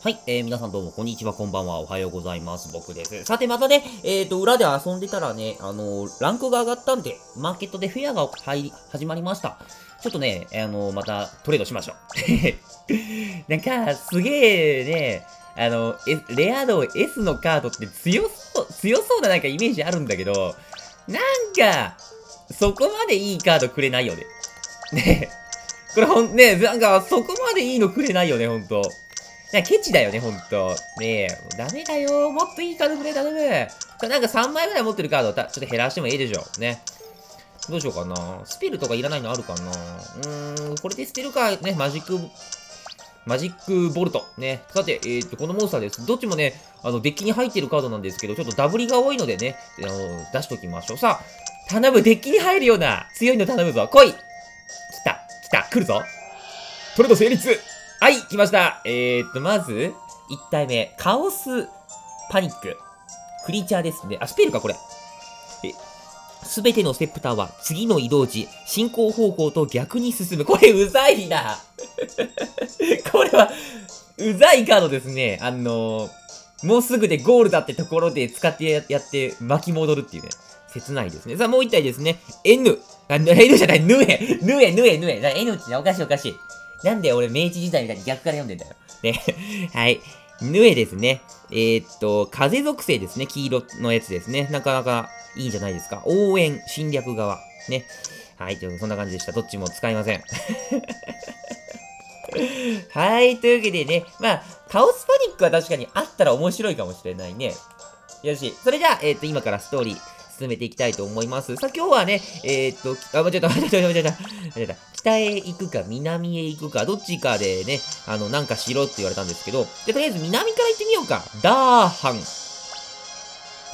はい、えー、皆さんどうも、こんにちは、こんばんは、おはようございます。僕です。さて、またね、えーと、裏で遊んでたらね、あのー、ランクが上がったんで、マーケットでフェアが入り、始まりました。ちょっとね、あのー、またトレードしましょう。なんか、すげえね、あの、レア度 S のカードって強そう、強そうななんかイメージあるんだけど、なんか、そこまでいいカードくれないよね。ねこれほん、ねなんか、そこまでいいのくれないよね、ほんと。なケチだよね、ほんと。ねえ、ダメだよ。もっといいカードくれ、頼む。なんか3枚ぐらい持ってるカードたちょっと減らしてもいいでしょ。ね。どうしようかな。スピルとかいらないのあるかな。うーん、これで捨てるか。ね、マジック、マジックボルト。ね。さて、えー、っと、このモンスターです。どっちもね、あの、デッキに入ってるカードなんですけど、ちょっとダブりが多いのでね、あの、出しときましょう。さあ、頼む、デッキに入るような、強いの頼むぞ。来い来た、来た、来るぞ。トレード成立はい、来ました。えー、っと、まず、1体目、カオスパニック。クリーチャーですね。あ、スペルか、これ。え、すべてのセプターは次の移動時、進行方向と逆に進む。これ、うざいな。これは、うざいカードですね。あのー、もうすぐでゴールだってところで使ってやって巻き戻るっていうね。切ないですね。さあ、もう一体ですね。N。あ、N じゃない、ヌエ。ヌエ、ヌエ、ヌエ。N っておかしいおかしい。なんで俺明治時代みたいに逆から読んでんだよ。ね。はい。ヌエですね。えー、っと、風属性ですね。黄色のやつですね。なかなかいいんじゃないですか。応援、侵略側。ね。はい。というそんな感じでした。どっちも使いません。はい。というわけでね。まあ、カオスパニックは確かにあったら面白いかもしれないね。よし。それじゃあ、えー、っと、今からストーリー。進めていきたいと思います。さあ、今日はね、えー、っと、あ、間違えた、間違えた、間違えた、間違えた。北へ行くか、南へ行くか、どっちかでね、あの、なんかしろって言われたんですけど、で、とりあえず南から行ってみようか。ダーハン。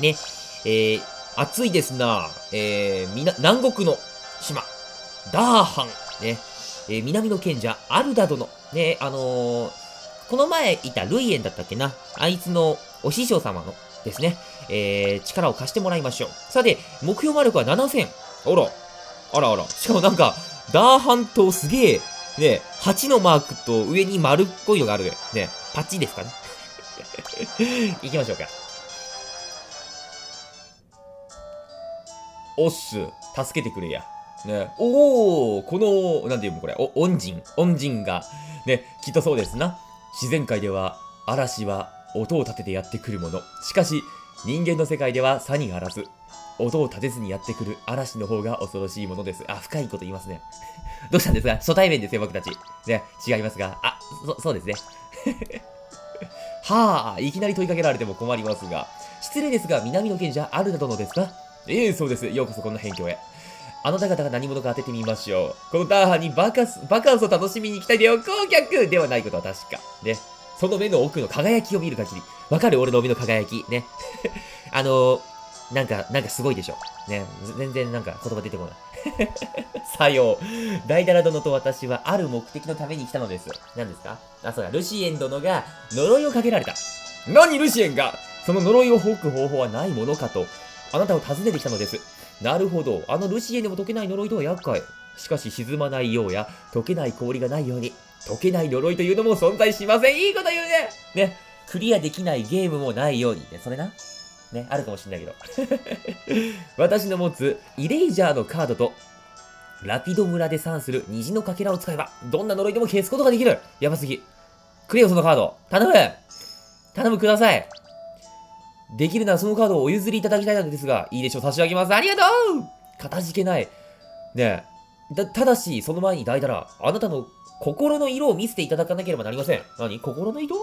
ね、えー、暑いですな。えー、みな、南国の島。ダーハン。ね、えー、南の賢者、アルダ殿。ね、あのー、この前いたルイエンだったっけな。あいつのお師匠様のですね。えー、力を貸してもらいましょう。さて、目標魔力は7000。あら。あらあら。しかもなんか、ダーハン島すげえ、ね、8のマークと上に丸っこいのがあるね。ね、パチですかね。行きましょうか。おっす。助けてくれや。ね。おーこの、なんていうのこれ。お、恩人。恩人が。ね、きっとそうですな。自然界では、嵐は音を立ててやってくるもの。しかし、人間の世界では差にあらず、音を立てずにやってくる嵐の方が恐ろしいものです。あ、深いこと言いますね。どうしたんですか？初対面ですよ、僕たち。ね、違いますが。あ、そ、そうですね。はあ、いきなり問いかけられても困りますが。失礼ですが、南の賢者、アルナ殿ですか？ええそうです。ようこそこんな辺境へ。あなた方が何者か当ててみましょう。このダーハにバカス、バカンスを楽しみに行きたい旅行客ではないことは確か。ね。その目の奥の輝きを見る限り、わかる俺の目の輝き。ね。あのー、なんか、なんかすごいでしょ。ね。全然なんか言葉出てこない。さよう。ダイダラ殿と私はある目的のために来たのです。何ですか？あ、そうだ。ルシエン殿が呪いをかけられた。何ルシエンが？その呪いを解く方法はないものかと、あなたを訪ねてきたのです。なるほど。あのルシエンでも解けない呪いとは厄介。しかし沈まないようや、溶けない氷がないように、解けない呪いというのも存在しません。いいこと言うねね。クリアできないゲームもないようにね。それな。ね、あるかもしんないけど。私の持つイレイジャーのカードと、ラピド村で産する虹のかけらを使えば、どんな呪いでも消すことができるやばすぎ。くれよ、そのカード。頼む頼むください。できるならそのカードをお譲りいただきたいのですが、いいでしょう、差し上げます。ありがとうかたじけない。ねえ。た、ただし、その前に大だら、あなたの心の色を見せていただかなければなりません。何？心の色？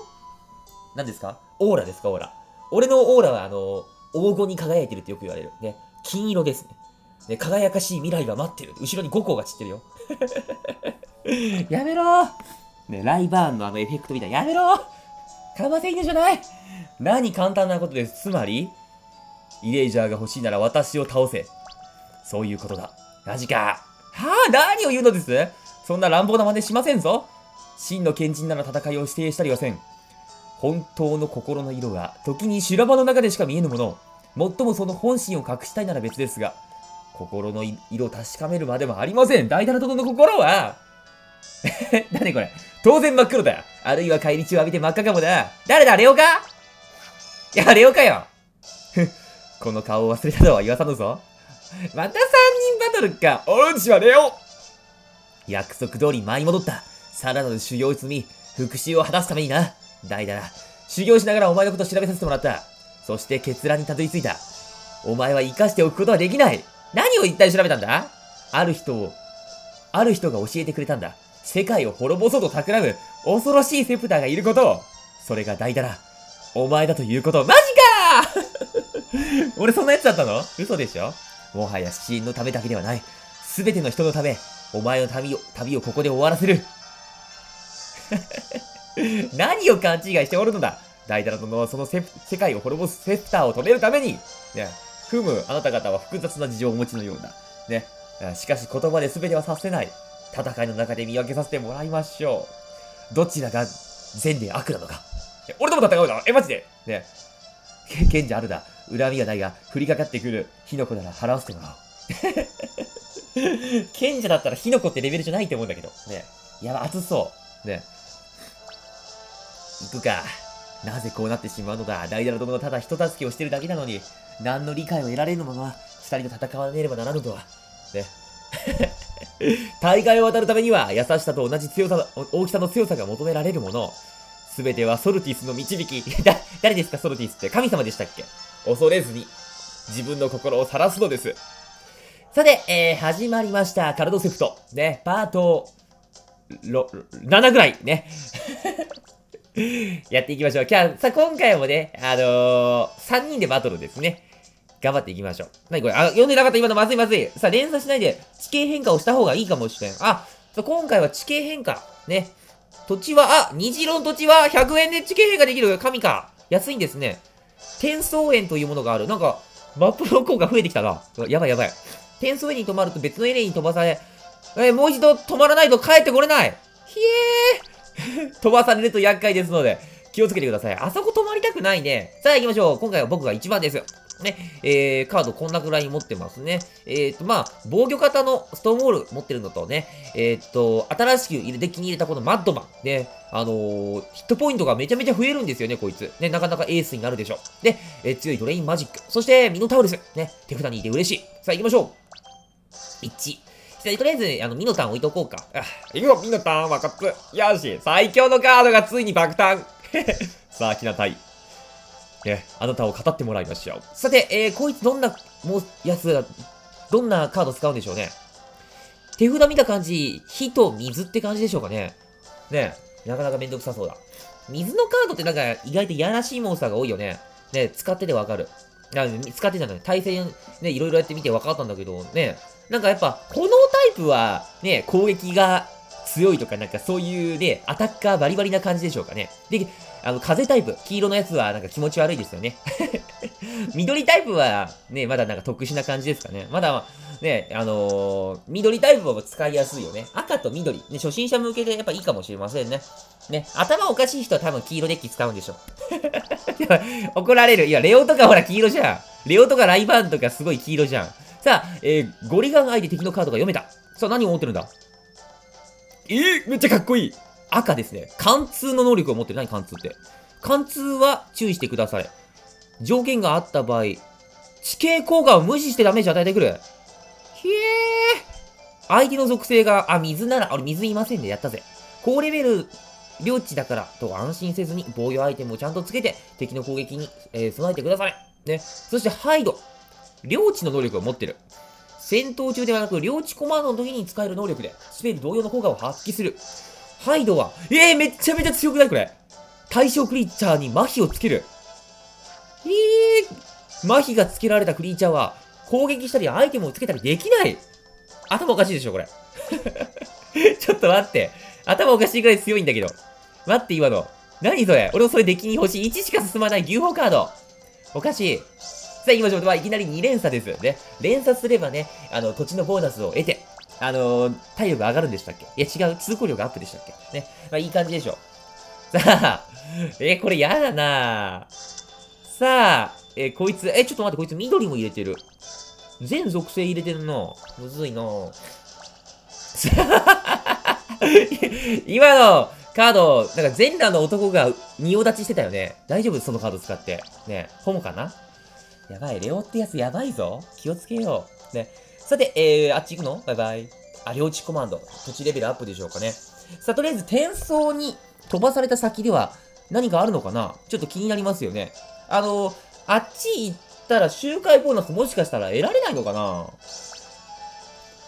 何ですか？オーラですか、オーラ。俺のオーラは、あの、黄金に輝いてるってよく言われる。ね。金色ですね。ね、輝かしい未来が待ってる。後ろに5個が散ってるよ。やめろね、ライバーンのあのエフェクトみたいな。やめろかませんねじゃない何簡単なことです。つまり、イレイジャーが欲しいなら私を倒せ。そういうことだ。マジか。はあ、何を言うのです？そんな乱暴な真似しませんぞ。真の賢人なら戦いを否定したりはせん。本当の心の色は、時に修羅場の中でしか見えぬもの。もっともその本心を隠したいなら別ですが、心の色を確かめるまでもありません。大ダラ殿の心は、何これ？当然真っ黒だ。あるいは返り血を浴びて真っ赤かもな。誰だレオかいや、レオかよ この顔を忘れたのは言わさぬぞ。また3人バトルか。おうちはレオ約束通り舞い戻った。さらなる修行を積み、復讐を果たすためにな。代だな。修行しながらお前のことを調べさせてもらった。そして結論にたどり着いた。お前は生かしておくことはできない。何を一体調べたんだ？ある人を、ある人が教えてくれたんだ。世界を滅ぼそうと企む恐ろしいセプターがいることを。それが大だな。お前だということ。マジか 俺そんなやつだったの？嘘でしょ？もはや死因のためだけではない。すべての人のため、お前の旅を、旅をここで終わらせる。何を勘違いしておるのだ大ダラ殿はその世界を滅ぼすセプターを止めるために、ね、ふむ、あなた方は複雑な事情をお持ちのようだ。ね。しかし言葉で全ては察せない。戦いの中で見分けさせてもらいましょう。どちらが善で悪なのか。俺とも戦うだえ、マジでね。賢者あるだ。恨みがないが、降りかかってくる火の粉なら払わせてもらおう。賢者だったら火の粉ってレベルじゃないと思うんだけど。ね。やば、熱そう。ね。行くか。なぜこうなってしまうのだ。ダイダラ殿はただ人助けをしてるだけなのに、何の理解を得られるのまま、二人と戦わねればならぬとは。ね。大会を渡るためには、優しさと同じ強さ、大きさの強さが求められるもの。すべてはソルティスの導き。だ、誰ですか、ソルティスって。神様でしたっけ？恐れずに、自分の心を晒すのです。さて、えー、始まりました。カルドセプト。ね、パート、ろ7ぐらい。ね。やっていきましょう。今日、さ、今回もね、あのー、3人でバトルですね。頑張っていきましょう。なにこれ？あ、読んでなかった？今のまずいまずい。さ、連鎖しないで地形変化をした方がいいかもしれん。あ、今回は地形変化。ね。土地は、あ、虹色の土地は100円で地形変化できる神か。安いんですね。転送園というものがある。なんか、マップの効果増えてきたな。やばいやばい。転送園に止まると別のエレに飛ばされ、えもう一度止まらないと帰ってこれないひえー 飛ばされると厄介ですので、気をつけてください。あそこ止まりたくないね。さあ行きましょう。今回は僕が1番です。ね、えー、カードこんなぐらい持ってますね。えーと、まあ、防御型のストーンウォール持ってるのとね、えーと、新しく入れ、デッキに入れたこのマッドマン。ね、あのー、ヒットポイントがめちゃめちゃ増えるんですよね、こいつ。ね、なかなかエースになるでしょう。で、えー、強いドレインマジック。そして、ミノタウルス。ね、手札にいて嬉しい。さあ行きましょう。1。とりあえず、あの、ミノタン置いとこうか。あ、いくよ、ミノタン、わかっつ。よし、最強のカードがついに爆誕。さあ、きなたい。ね、あなたを語ってもらいましょう。さて、えー、こいつどんな、もう、やつがどんなカード使うんでしょうね。手札見た感じ、火と水って感じでしょうかね。ね、なかなかめんどくさそうだ。水のカードってなんか意外とやらしいモンスターが多いよね。ね、使っててわかる。あ使ってたのね。対戦、ね、いろいろやってみて分かったんだけど、ね、なんかやっぱ、このタイプは、ね、攻撃が強いとか、なんかそういうね、アタッカーバリバリな感じでしょうかね。で、あの、風タイプ、黄色のやつはなんか気持ち悪いですよね。緑タイプは、ね、まだなんか特殊な感じですかね。まだ、ね、あのー、緑タイプは使いやすいよね。赤と緑、ね、初心者向けでやっぱいいかもしれませんね。ね、頭おかしい人は多分黄色デッキ使うんでしょ。怒られる。いや、レオとかほら黄色じゃん。レオとかライバーンとかすごい黄色じゃん。さあ、えー、ゴリガン相手敵のカードが読めた。さあ、何を持ってるんだ？えー、めっちゃかっこいい赤ですね。貫通の能力を持ってる。何貫通って。貫通は注意してください。条件があった場合、地形効果を無視してダメージを与えてくる。へえ相手の属性が、あ、水なら、俺水いませんね。やったぜ。高レベル、領地だからと安心せずに防御アイテムをちゃんとつけて敵の攻撃に、えー、備えてください。ね。そして、ハイド。領地の能力を持ってる。戦闘中ではなく、領地コマンドの時に使える能力で、スペル同様の効果を発揮する。ハイドは、えー、めっちゃめちゃ強くないこれ。対象クリーチャーに麻痺をつける。えー、麻痺がつけられたクリーチャーは、攻撃したりアイテムをつけたりできない頭おかしいでしょ、これ。ちょっと待って。頭おかしいくらい強いんだけど。待って、今の。何それ俺もそれデッキに欲しい。1しか進まない牛歩カード。おかしい。さあ行きましょう。まあ、いきなり2連鎖ですね。連鎖すればね、あの、土地のボーナスを得て、あのー、体力上がるんでしたっけ？いや違う、通行量がアップでしたっけ？ね。まあいい感じでしょう。さあ、え、これやだなさあ、え、こいつ、え、ちょっと待って、こいつ緑も入れてる。全属性入れてるなむずいな 今のカード、なんか全裸の男が仁王立ちしてたよね。大丈夫？そのカード使って。ね、ホモかな？やばい、レオってやつやばいぞ。気をつけよう。ね。さて、えー、あっち行くの？バイバイ。あ、領地コマンド。土地レベルアップでしょうかね。さあ、とりあえず、転送に飛ばされた先では何かあるのかな？ちょっと気になりますよね。あの、あっち行ったら周回ボーナスもしかしたら得られないのかな？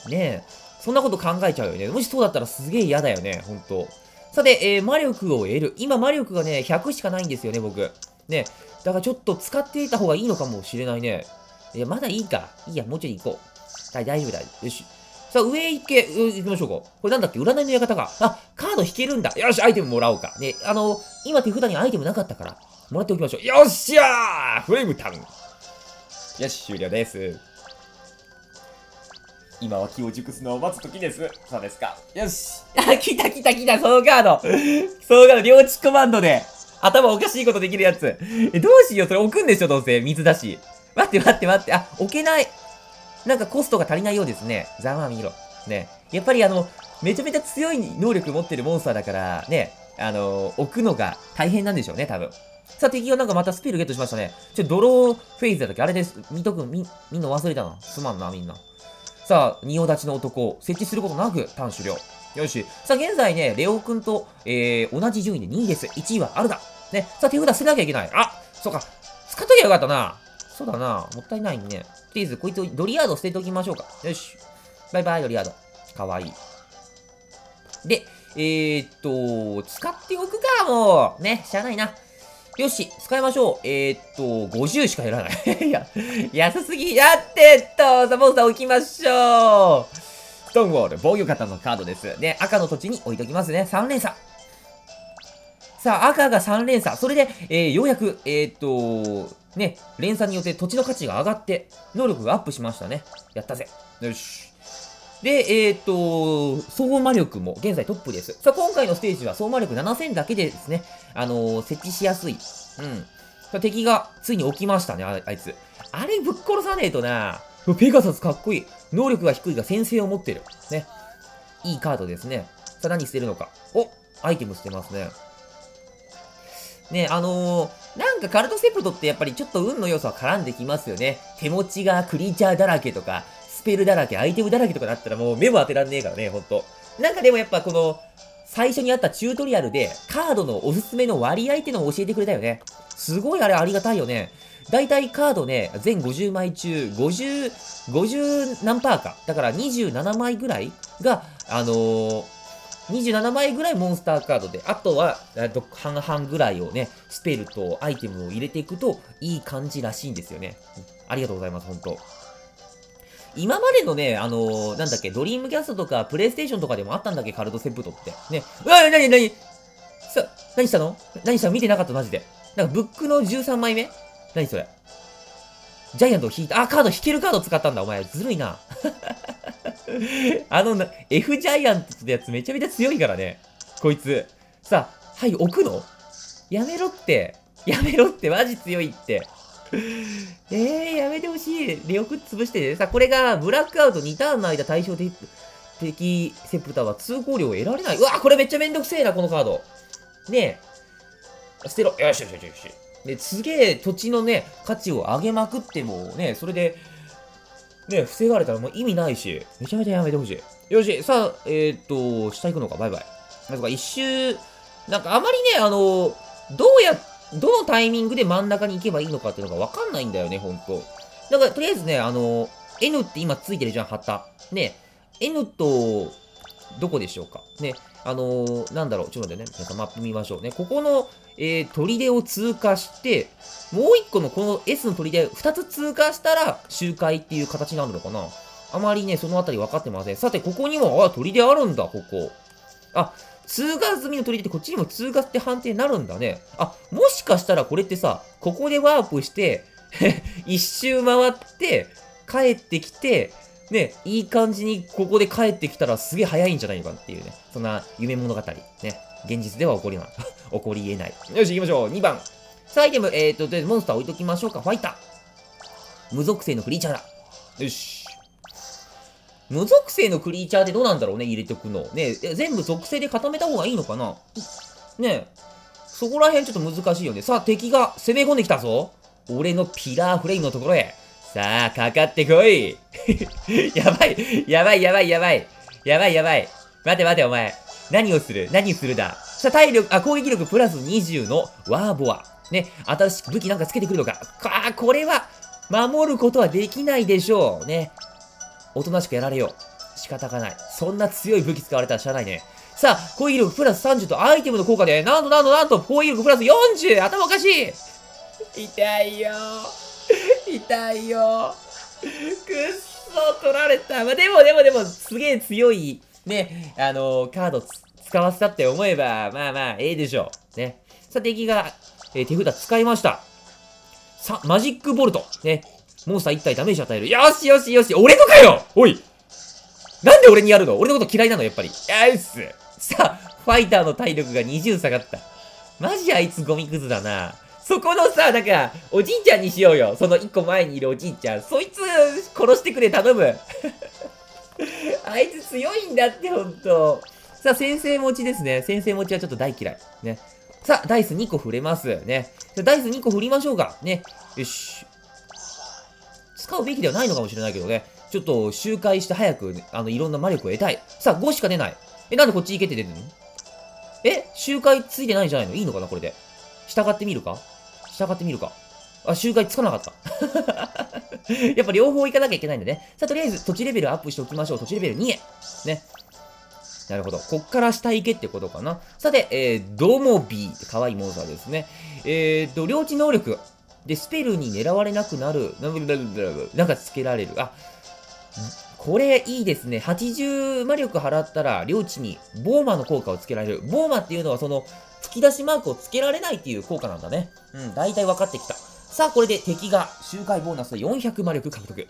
ねえ。そんなこと考えちゃうよね。もしそうだったらすげえ嫌だよね、ほんと。さて、えー、魔力を得る。今、魔力がね、100しかないんですよね、僕。ね。だからちょっと使っていた方がいいのかもしれないね。いや、まだいいか。いいや、もうちょい行こう。はい、大丈夫だ。よし。さあ、上行け、行きましょうか。これなんだっけ？占いの館か。あ、カード引けるんだ。よし、アイテムもらおうか。ね、あの、今手札にアイテムなかったから、もらっておきましょう。よっしゃーフレームタウン。よし、終了です。今は気を熟すのを待つ時です。そうですか。よし。あ、来た来た来た、ソーガード。ソーガード、両地コマンドで、頭おかしいことできるやつ。え、どうしよう、それ置くんでしょ、どうせ。水だし。待って待って待って。あ、置けない。なんかコストが足りないようですね。ざまあ見ろ。ね。やっぱりあの、めちゃめちゃ強い能力持ってるモンスターだから、ね、あの、置くのが大変なんでしょうね、多分。さあ、敵がなんかまたスペルゲットしましたね。ちょ、ドローフェイズだったっけあれです。見とく、み、みんな忘れたな。すまんな、みんな。さあ、仁王立ちの男、設置することなく、ターン終了。よし。さあ、現在ね、レオ君と、えー、同じ順位で2位です。1位はアルダ。ね。さあ、手札捨てなきゃいけない。あそうか。使っときゃよかったな。そうだな。もったいないね。とりあえず、こいつドリアード捨てておきましょうか。よし。バイバイ、ドリアード。かわいい。で、えー、っと、使っておくか、もう。ね、しゃあないな。よし、使いましょう。えー、っと、50しか減らない。いや、安すぎ。やってっと、サポーター置きましょう。ストーンウォール、防御型のカードです。で、赤の土地に置いときますね。3連鎖。さあ、赤が3連鎖。それで、えー、ようやく、えー、っと、ね、連鎖によって土地の価値が上がって、能力がアップしましたね。やったぜ。よし。で、えっ、と、総魔力も現在トップです。さあ、今回のステージは総魔力7000だけでですね、あのー、設置しやすい。うん。敵がついに起きましたね、ああいつ。あれぶっ殺さねえとな。ペガサスかっこいい。能力が低いが先制を持ってる。ね。いいカードですね。さあ、何捨てるのか。おアイテム捨てますね。ね、あのー、なんかカルトセプトってやっぱりちょっと運の要素は絡んできますよね。手持ちがクリーチャーだらけとか、スペルだらけ、アイテムだらけとかなったらもう目も当てらんねえからね、ほんと。なんかでもやっぱこの、最初にあったチュートリアルで、カードのおすすめの割合ってのを教えてくれたよね。すごいあれありがたいよね。だいたいカードね、全50枚中、50、50何パーか。だから27枚ぐらいが、あのー、27枚ぐらいモンスターカードで、あとは、半々ぐらいをね、スペルとアイテムを入れていくと、いい感じらしいんですよね。ありがとうございます、ほんと。今までのね、あのー、なんだっけ、ドリームキャストとか、プレイステーションとかでもあったんだっけ、カルトセプトって。ね。うわ、なになにさ、何したの？何したの？見てなかった、マジで。なんか、ブックの13枚目？何それ？ジャイアントを引いた。あ、カード引けるカード使ったんだ、お前。ずるいな。あの、F ジャイアントってやつめちゃめちゃ強いからね。こいつ。さあ、はい、置くの？やめろって。やめろって、マジ強いって。えー、やめてほしい。レオク潰してね。さあ、これが、ブラックアウト2ターンの間対象的、敵セプターは通行料を得られない。うわ、これめっちゃめんどくせえな、このカード。ねえ。捨てろ。よしよしよしよし。で、すげえ土地のね、価値を上げまくってもね、それで、ね、防がれたらもう意味ないし、めちゃめちゃやめてほしい。よし、さあ、えー、っと、下行くのか、バイバイ。なんか一周、なんかあまりね、あの、どうやどのタイミングで真ん中に行けばいいのかっていうのがわかんないんだよね、ほんと。だから、とりあえずね、あの、N って今ついてるじゃん、旗。ね、N と、どこでしょうか？ね、あの、なんだろう、ちょっと待ってね、皆さんマップ見ましょうね。ここの、えー、砦を通過して、もう一個のこの S の砦、二つ通過したら周回っていう形になるのかなあまりね、そのあたり分かってません。さて、ここにも、あ、砦あるんだ、ここ。あ、通過済みの取りってこっちにも通過って判定になるんだね。あ、もしかしたらこれってさ、ここでワープして 一周回って、帰ってきて、ね、いい感じにここで帰ってきたらすげえ早いんじゃないかっていうね。そんな夢物語。ね。現実では起こりない。起こり得ない。よし、行きましょう。2番。さあ、アイテム、えーと、とりあえずモンスター置いときましょうか。ファイター。無属性のクリーチャーだ。よし。無属性のクリーチャーってどうなんだろうね、入れておくの。ね全部属性で固めた方がいいのかなねそこら辺ちょっと難しいよね。さあ、敵が攻め込んできたぞ。俺のピラーフレイムのところへ。さあ、かかってこい。やばい、やばい、やばい、やばい。やばい、やばい。待て待て、お前。何をする？何するだ？さあ、体力、あ、攻撃力プラス20のワーボア。ね、新しく武器なんかつけてくるのか。あ、これは、守ることはできないでしょう。ね。おとなしくやられよう。仕方がない。そんな強い武器使われたらしゃあないね。さあ、攻撃力プラス30とアイテムの効果で、なんとなんとなんと、攻撃力プラス 40! 頭おかしい痛いよ痛いよくっそ取られた。まあ、でもでもでも、すげえ強い、ね、あのー、カード使わせたって思えば、まあまあ、ええでしょう。ね。さあ、敵が、えー、手札使いました。さ、マジックボルト。ね。モンスター1体ダメージ与える。よしよしよし俺のかよおいなんで俺にやるの？俺のこと嫌いなのやっぱり。よしさあ、ファイターの体力が20下がった。マジあいつゴミクズだな。そこのさ、なんか、おじいちゃんにしようよ。その1個前にいるおじいちゃん。そいつ、殺してくれ、頼む。あいつ強いんだって、ほんと。さあ、先生持ちですね。先生持ちはちょっと大嫌い。ね。さあ、ダイス2個振れます。ね。ダイス2個振りましょうか。ね。よし。使うべきではないのかもしれないけどね。ちょっと周回して早く、あの、いろんな魔力を得たい。さあ、5しか出ない。え、なんでこっち行けて出るの？え？周回ついてないんじゃないの？いいのかなこれで。従ってみるか？従ってみるか？あ、周回つかなかった。やっぱ両方行かなきゃいけないんだね。さあ、とりあえず土地レベルアップしておきましょう。土地レベル2へ。ね。なるほど。こっから下行けってことかな。さて、えー、ドモビー可愛いモンスターですね。えーと、領地能力。で、スペルに狙われなくなる。なんかつけられる。あ、これいいですね。80魔力払ったら、領地にボーマの効果をつけられる。ボーマっていうのはその、吹き出しマークをつけられないっていう効果なんだね。うん、大体分かってきた。さあ、これで敵が周回ボーナスで400魔力獲得。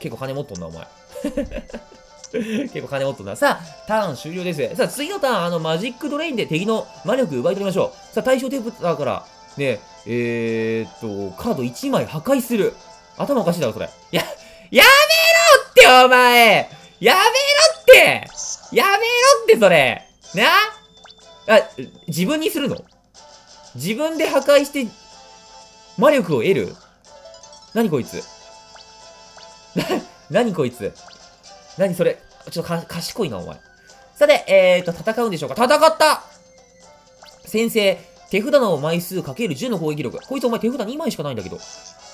結構金持っとんな、お前。結構金持っとんな。さあ、ターン終了です。さあ、次のターン、あの、マジックドレインで敵の魔力奪い取りましょう。さあ、対象テープだから、ね、えー、っと、カード1枚破壊する。頭おかしいだろ、それ。や、やめろってお前やめろってやめろってそれな？あ、自分にするの？自分で破壊して、魔力を得る？何こいつ？な、何こいつ？何それ？ちょっとか、賢いな、お前。さて、えーと、戦うんでしょうか？戦った先生、手札の枚数かける10の攻撃力。こいつお前手札2枚しかないんだけど。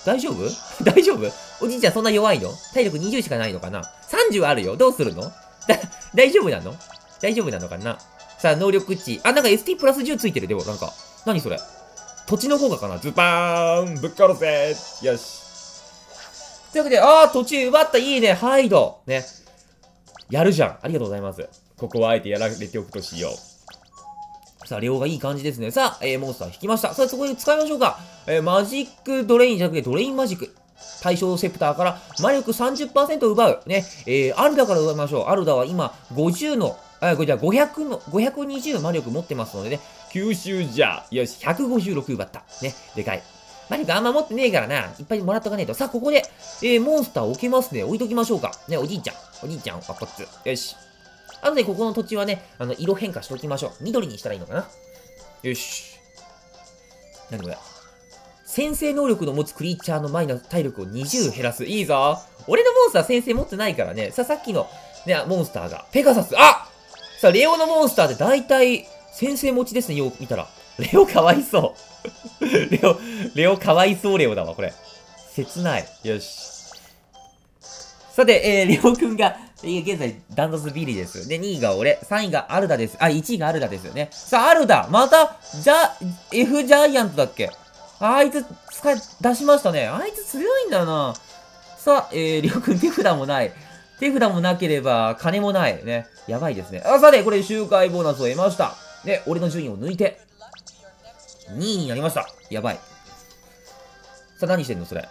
大丈夫？大丈夫？おじいちゃんそんな弱いの？体力20しかないのかな ?30 あるよ。どうするの？だ、大丈夫なの？大丈夫なのかな？さあ、能力値。あ、なんか ST プラス10ついてる。でも、なんか。何それ？土地の方がかな？ズバーンぶっ殺せよし。というわけで、あー、土地奪ったいいねハイドね。やるじゃん。ありがとうございます。ここはあえてやられておくとしよう。さあ、量がいい感じですね。さあ、えー、モンスター引きました。さあ、そこに使いましょうか。えー、マジックドレインじゃなくて、ドレインマジック。対象セプターから魔力30%奪う。ね。えー、アルダから奪いましょう。アルダは今、50の、あ、これじゃ500の、520の魔力持ってますのでね。吸収じゃ。よし、156奪った。ね。でかい。魔力あんま持ってねえからな。いっぱいもらっとかねえと。さあ、ここで、えー、モンスター置けますね。置いときましょうか。ね、おじいちゃん。おじいちゃん、あ、こっち。よし。あとで、ここの土地はね、あの、色変化しておきましょう。緑にしたらいいのかな。よし。何これ。先制能力の持つクリーチャーのマイナス体力を20減らす。いいぞ。俺のモンスター先制持ってないからね。さ、さっきの、ね、モンスターが。ペガサス。あさあ、レオのモンスターで大体、先制持ちですね、よう見たら。レオかわいそう。レオ、レオかわいそうレオだわ、これ。切ない。よし。さて、えー、レオくんが、現在、ダントツビリです。で、2位が俺、3位がアルダです。あ、1位がアルダですよね。さあ、アルダまた、じゃ、F ジャイアントだっけ？あいつ、使い、出しましたね。あいつ強いんだよな。さあ、えー、りょうくん手札もない。手札もなければ、金もない。ね。やばいですね。あ、さて、これ、周回ボーナスを得ました。で、俺の順位を抜いて、2位になりました。やばい。さあ、何してんの？それ。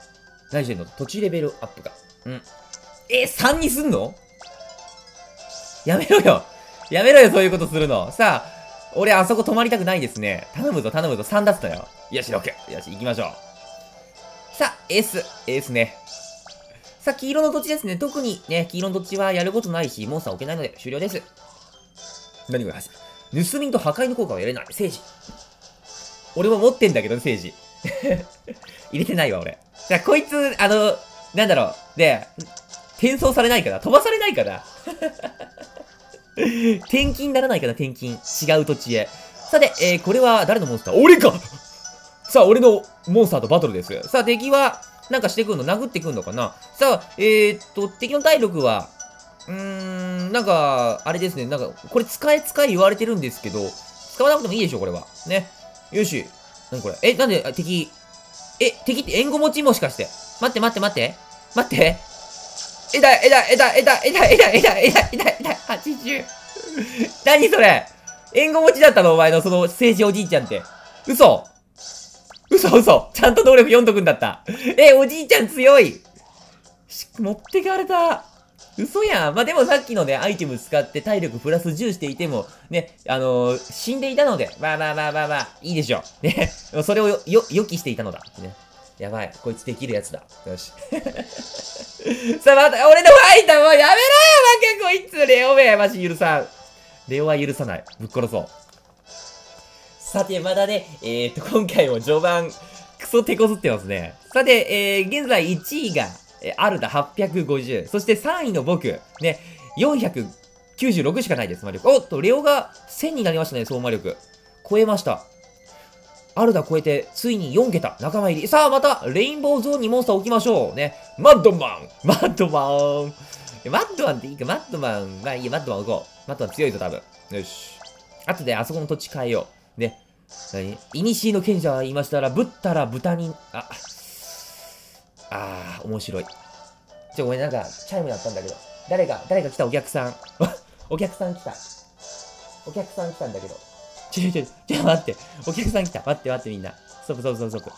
何してんの？土地レベルアップか。うん。え、3にすんの？やめろよ。やめろよ、そういうことするの。さあ、俺あそこ止まりたくないですね。頼むぞ、頼むぞ。3だったよ。よし、6。よし、行きましょう。さあ、S。S ね。さあ、黄色の土地ですね。特にね、黄色の土地はやることないし、モンスター置けないので終了です。何これ盗みと破壊の効果はやれない。聖治。俺も持ってんだけど、聖治。入れてないわ、俺。じゃ、こいつ、あの、なんだろう。で、転送されないかな飛ばされないかな 転勤にならないかな転勤。違う土地へ。さて、えー、これは誰のモンスター？俺かさあ、俺のモンスターとバトルです。さあ、敵は、なんかしてくんの？殴ってくんのかな？さあ、えー、っと、敵の体力は、うーん、なんか、あれですね。なんか、これ使え使え言われてるんですけど、使わなくてもいいでしょ、これは。ね。よし。なにこれ？え、なんで、敵、え、敵って援護持ちもしかして。待って待って待って。待って。えだい、えだい、えだい、えだい、えだい、えだい、えだい、えだ、えだ、えだい、80。何それ？援護持ちだったの？お前のその政治おじいちゃんって。嘘嘘嘘ちゃんと能力読んどくんだった。え、おじいちゃん強いし持ってかれた。嘘やん。まあ、でもさっきのね、アイテム使って体力プラス10していても、ね、あのー、死んでいたので、まあまあまあまあまあ、いいでしょう。ね、それをよ、よ、予期していたのだ。ね。やばい。こいつできるやつだ。よし。さあ、また、俺のファイターもうやめろよ、負けこいつレオめ、マジ許さん。レオは許さない。ぶっ殺そう。さて、まだね、えー、っと、今回も序盤、クソ手こずってますね。さて、えー、現在1位が、えアルダ850。そして3位の僕、ね、496しかないです、魔力。おっと、レオが1000になりましたね、総魔力。超えました。アルダ超えて、ついに4桁、仲間入り。さあ、また、レインボーゾーンにモンスター置きましょう。ね。マッドマン マッドマンマッドマンっていいか、マッドマン。まあいいや、マッドマン置こう。マッドマン強いぞ、多分。よし。あとで、あそこの土地変えよう。ね。何？イニシーの賢者が言いましたら、ぶったら豚に、あ、あー、面白い。ちょ、ごめん、なんか、チャイムだったんだけど。誰が、誰が来たお客さん？お客さん来た。お客さん来たんだけど。ちょちょ、ちょ、待って。お客さん来た。待って待ってみんな。ストップストップストップストップ。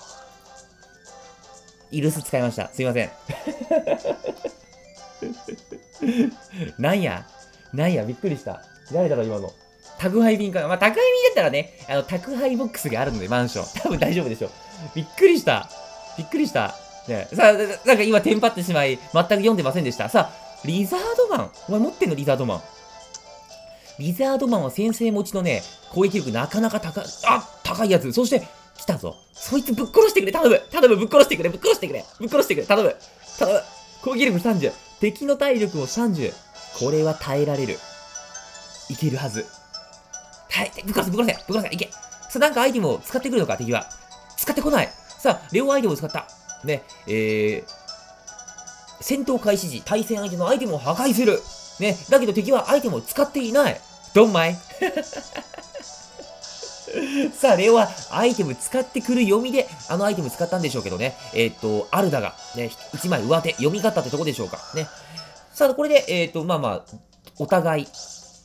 イルス使いました。すいません。なんや？なんや？びっくりした。誰だろう、今の。宅配便か。まあ、宅配便だったらね、あの、宅配ボックスがあるので、マンション。多分大丈夫でしょう。びっくりした。びっくりした。ねさあ、なんか今テンパってしまい、全く読んでませんでした。さあ、リザードマン。お前持ってんのリザードマン。リザードマンは先生持ちのね、攻撃力なかなか高い、あ高いやつ。そして、来たぞ。そいつぶっ殺してくれ。頼む。頼む。ぶっ殺してくれ。ぶっ殺してくれ。ぶっ殺してくれ。頼む。頼む。攻撃力30。敵の体力も30。これは耐えられる。いけるはず。はい、ぶっ殺せ、ぶっ殺せ、ぶっ殺せ、いけ。さあ、なんかアイテムを使ってくるのか、敵は。使ってこない。さあ、レオアイテムを使った。ね、えー、戦闘開始時、対戦相手のアイテムを破壊する。ね、だけど敵はアイテムを使っていない。ドンマイさあ、レオはアイテム使ってくる読みで、あのアイテム使ったんでしょうけどね。えっ、と、アルダが、ね、1枚上手、読み勝ったってとこでしょうか。ね。さあ、これで、えっ、と、まあまあ、お互い、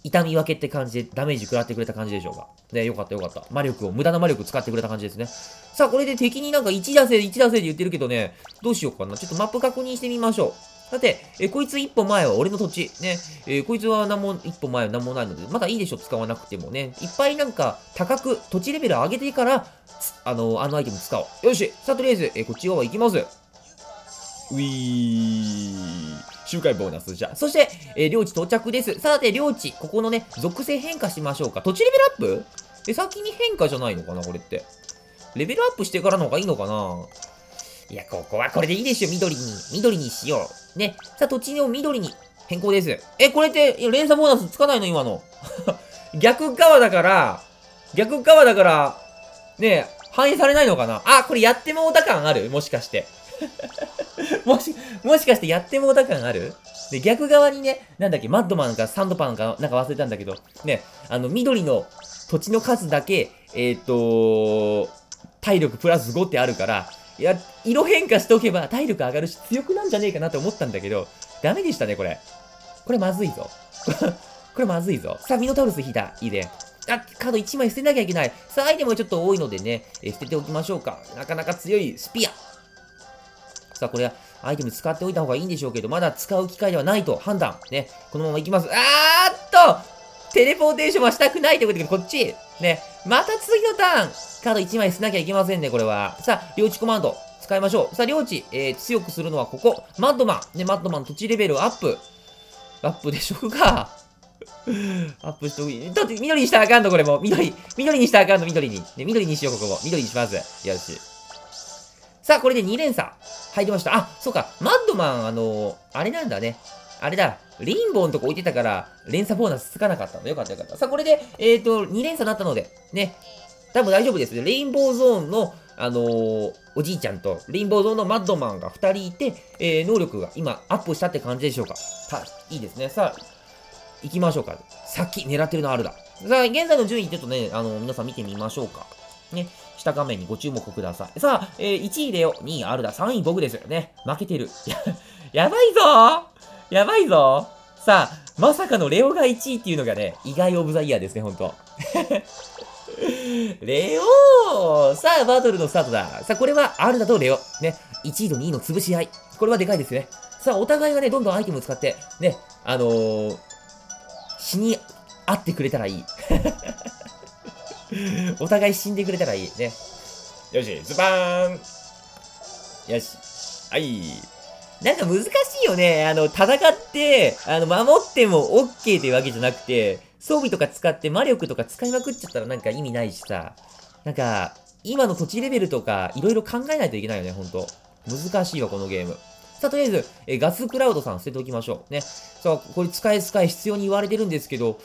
痛み分けって感じでダメージ食らってくれた感じでしょうか。ね、よかったよかった。魔力を、無駄な魔力使ってくれた感じですね。さあ、これで敵になんか1打せで1打せで言ってるけどね、どうしようかな。ちょっとマップ確認してみましょう。さて、えこいつ一歩前は俺の土地。ね、えー、こいつは何も、一歩前は何もないので、まだいいでしょ、使わなくてもね。いっぱいなんか、高く、土地レベル上げてから、あの、あのアイテム使おう。よし、さあ、とりあえず、えこっち側行きます。ウィー。周回ボーナスじゃ。そして、えー、領地到着です。さて、領地、ここのね、属性変化しましょうか。土地レベルアップ？え、先に変化じゃないのかな、これって。レベルアップしてからの方がいいのかな？いや、ここはこれでいいでしょ、緑に。緑にしよう。ね。さあ、土地を緑に変更です。え、これって、連鎖ボーナスつかないの？今の。逆側だから、逆側だから、ね反映されないのかな？あ、これやってもうた感ある？もしかして。もし、もしかしてやってもうた感ある？で、逆側にね、なんだっけ、マッドマンかサンドパンかなんか忘れたんだけど、ね、あの、緑の土地の数だけ、えっ、ー、と体力プラス5ってあるから、いや、色変化しておけば体力上がるし強くなんじゃねえかなって思ったんだけど、ダメでしたね、これ。これまずいぞ。これまずいぞ。さあ、ミノタウルス引いた。いいね。あ、カード1枚捨てなきゃいけない。さあ、アイテムがちょっと多いのでね、え捨てておきましょうか。なかなか強いスピア。さあ、これはアイテム使っておいた方がいいんでしょうけど、まだ使う機会ではないと判断。ね、このままいきます。あーっとテレポーテーションはしたくないということで、こっち。ね、また次のターン。カード1枚捨てなきゃいけませんね、これは。さあ、領地コマンド。使いましょう。さあ、領地、えー、強くするのはここ。マッドマン。ね、マッドマン土地レベルアップ。アップでしょうか。アップしとく。だって緑にしたらあかんの、これも。緑。緑にしたらあかんの、緑に。ね、緑にしよう、ここも。緑にします。よし。さあ、これで2連鎖。入りました。あ、そうか。マッドマン、あのー、あれなんだね。あれだ。レインボーのとこ置いてたから、連鎖ボーナスつかなかったの。よかったよかった。さあ、これで、えっ、ー、と、2連鎖になったので、ね。多分大丈夫です。レインボーゾーンの、あのー、おじいちゃんと、レインボーゾーンのマッドマンが2人いて、えー、能力が今アップしたって感じでしょうか。はい、いいですね。さあ、行きましょうか。さっき狙ってるのあるだ。さあ、現在の順位ちょっとね、あの、皆さん見てみましょうか。ね。下画面にご注目ください。さあ、えー、1位レオ、2位アルダ、3位僕ですよね。負けてる。や、ばいぞやばいぞさあ、まさかのレオが1位っていうのがね、意外オブザイヤーですね、ほんと。レオさあ、バトルのスタートだ。さあ、これはアルダとレオ。ね、1位と2位の潰し合い。これはでかいですね。さあ、お互いがね、どんどんアイテムを使って、ね、あのー、死に合ってくれたらいい。お互い死んでくれたらいい。ね。よし、ズバーンよし。はい。なんか難しいよね。あの、戦って、あの、守っても OK というわけじゃなくて、装備とか使って魔力とか使いまくっちゃったらなんか意味ないしさ。なんか、今の土地レベルとか、いろいろ考えないといけないよね、ほんと。難しいわ、このゲーム。さあ、とりあえず、えガスクラウドさん捨てておきましょう。ね。さあ、これ使え使え必要に言われてるんですけど、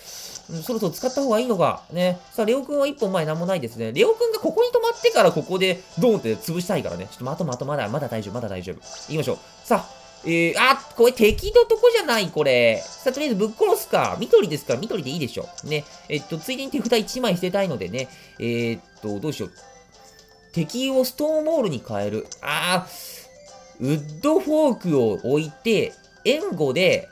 うんそろそろ使った方がいいのか。ね。さあ、レオくんは一本前なんもないですね。レオくんがここに止まってからここでドーンって潰したいからね。ちょっとまとまとまだ、まだ大丈夫、まだ大丈夫。行きましょう。さあ、えー、あ、これ敵のとこじゃない、これ。さあ、とりあえずぶっ殺すか。緑ですか？ら、緑でいいでしょ。ね。えっと、ついでに手札1枚捨てたいのでね。えー、っと、どうしよう。敵をストーンモールに変える。あー、ウッドフォークを置いて、援護で、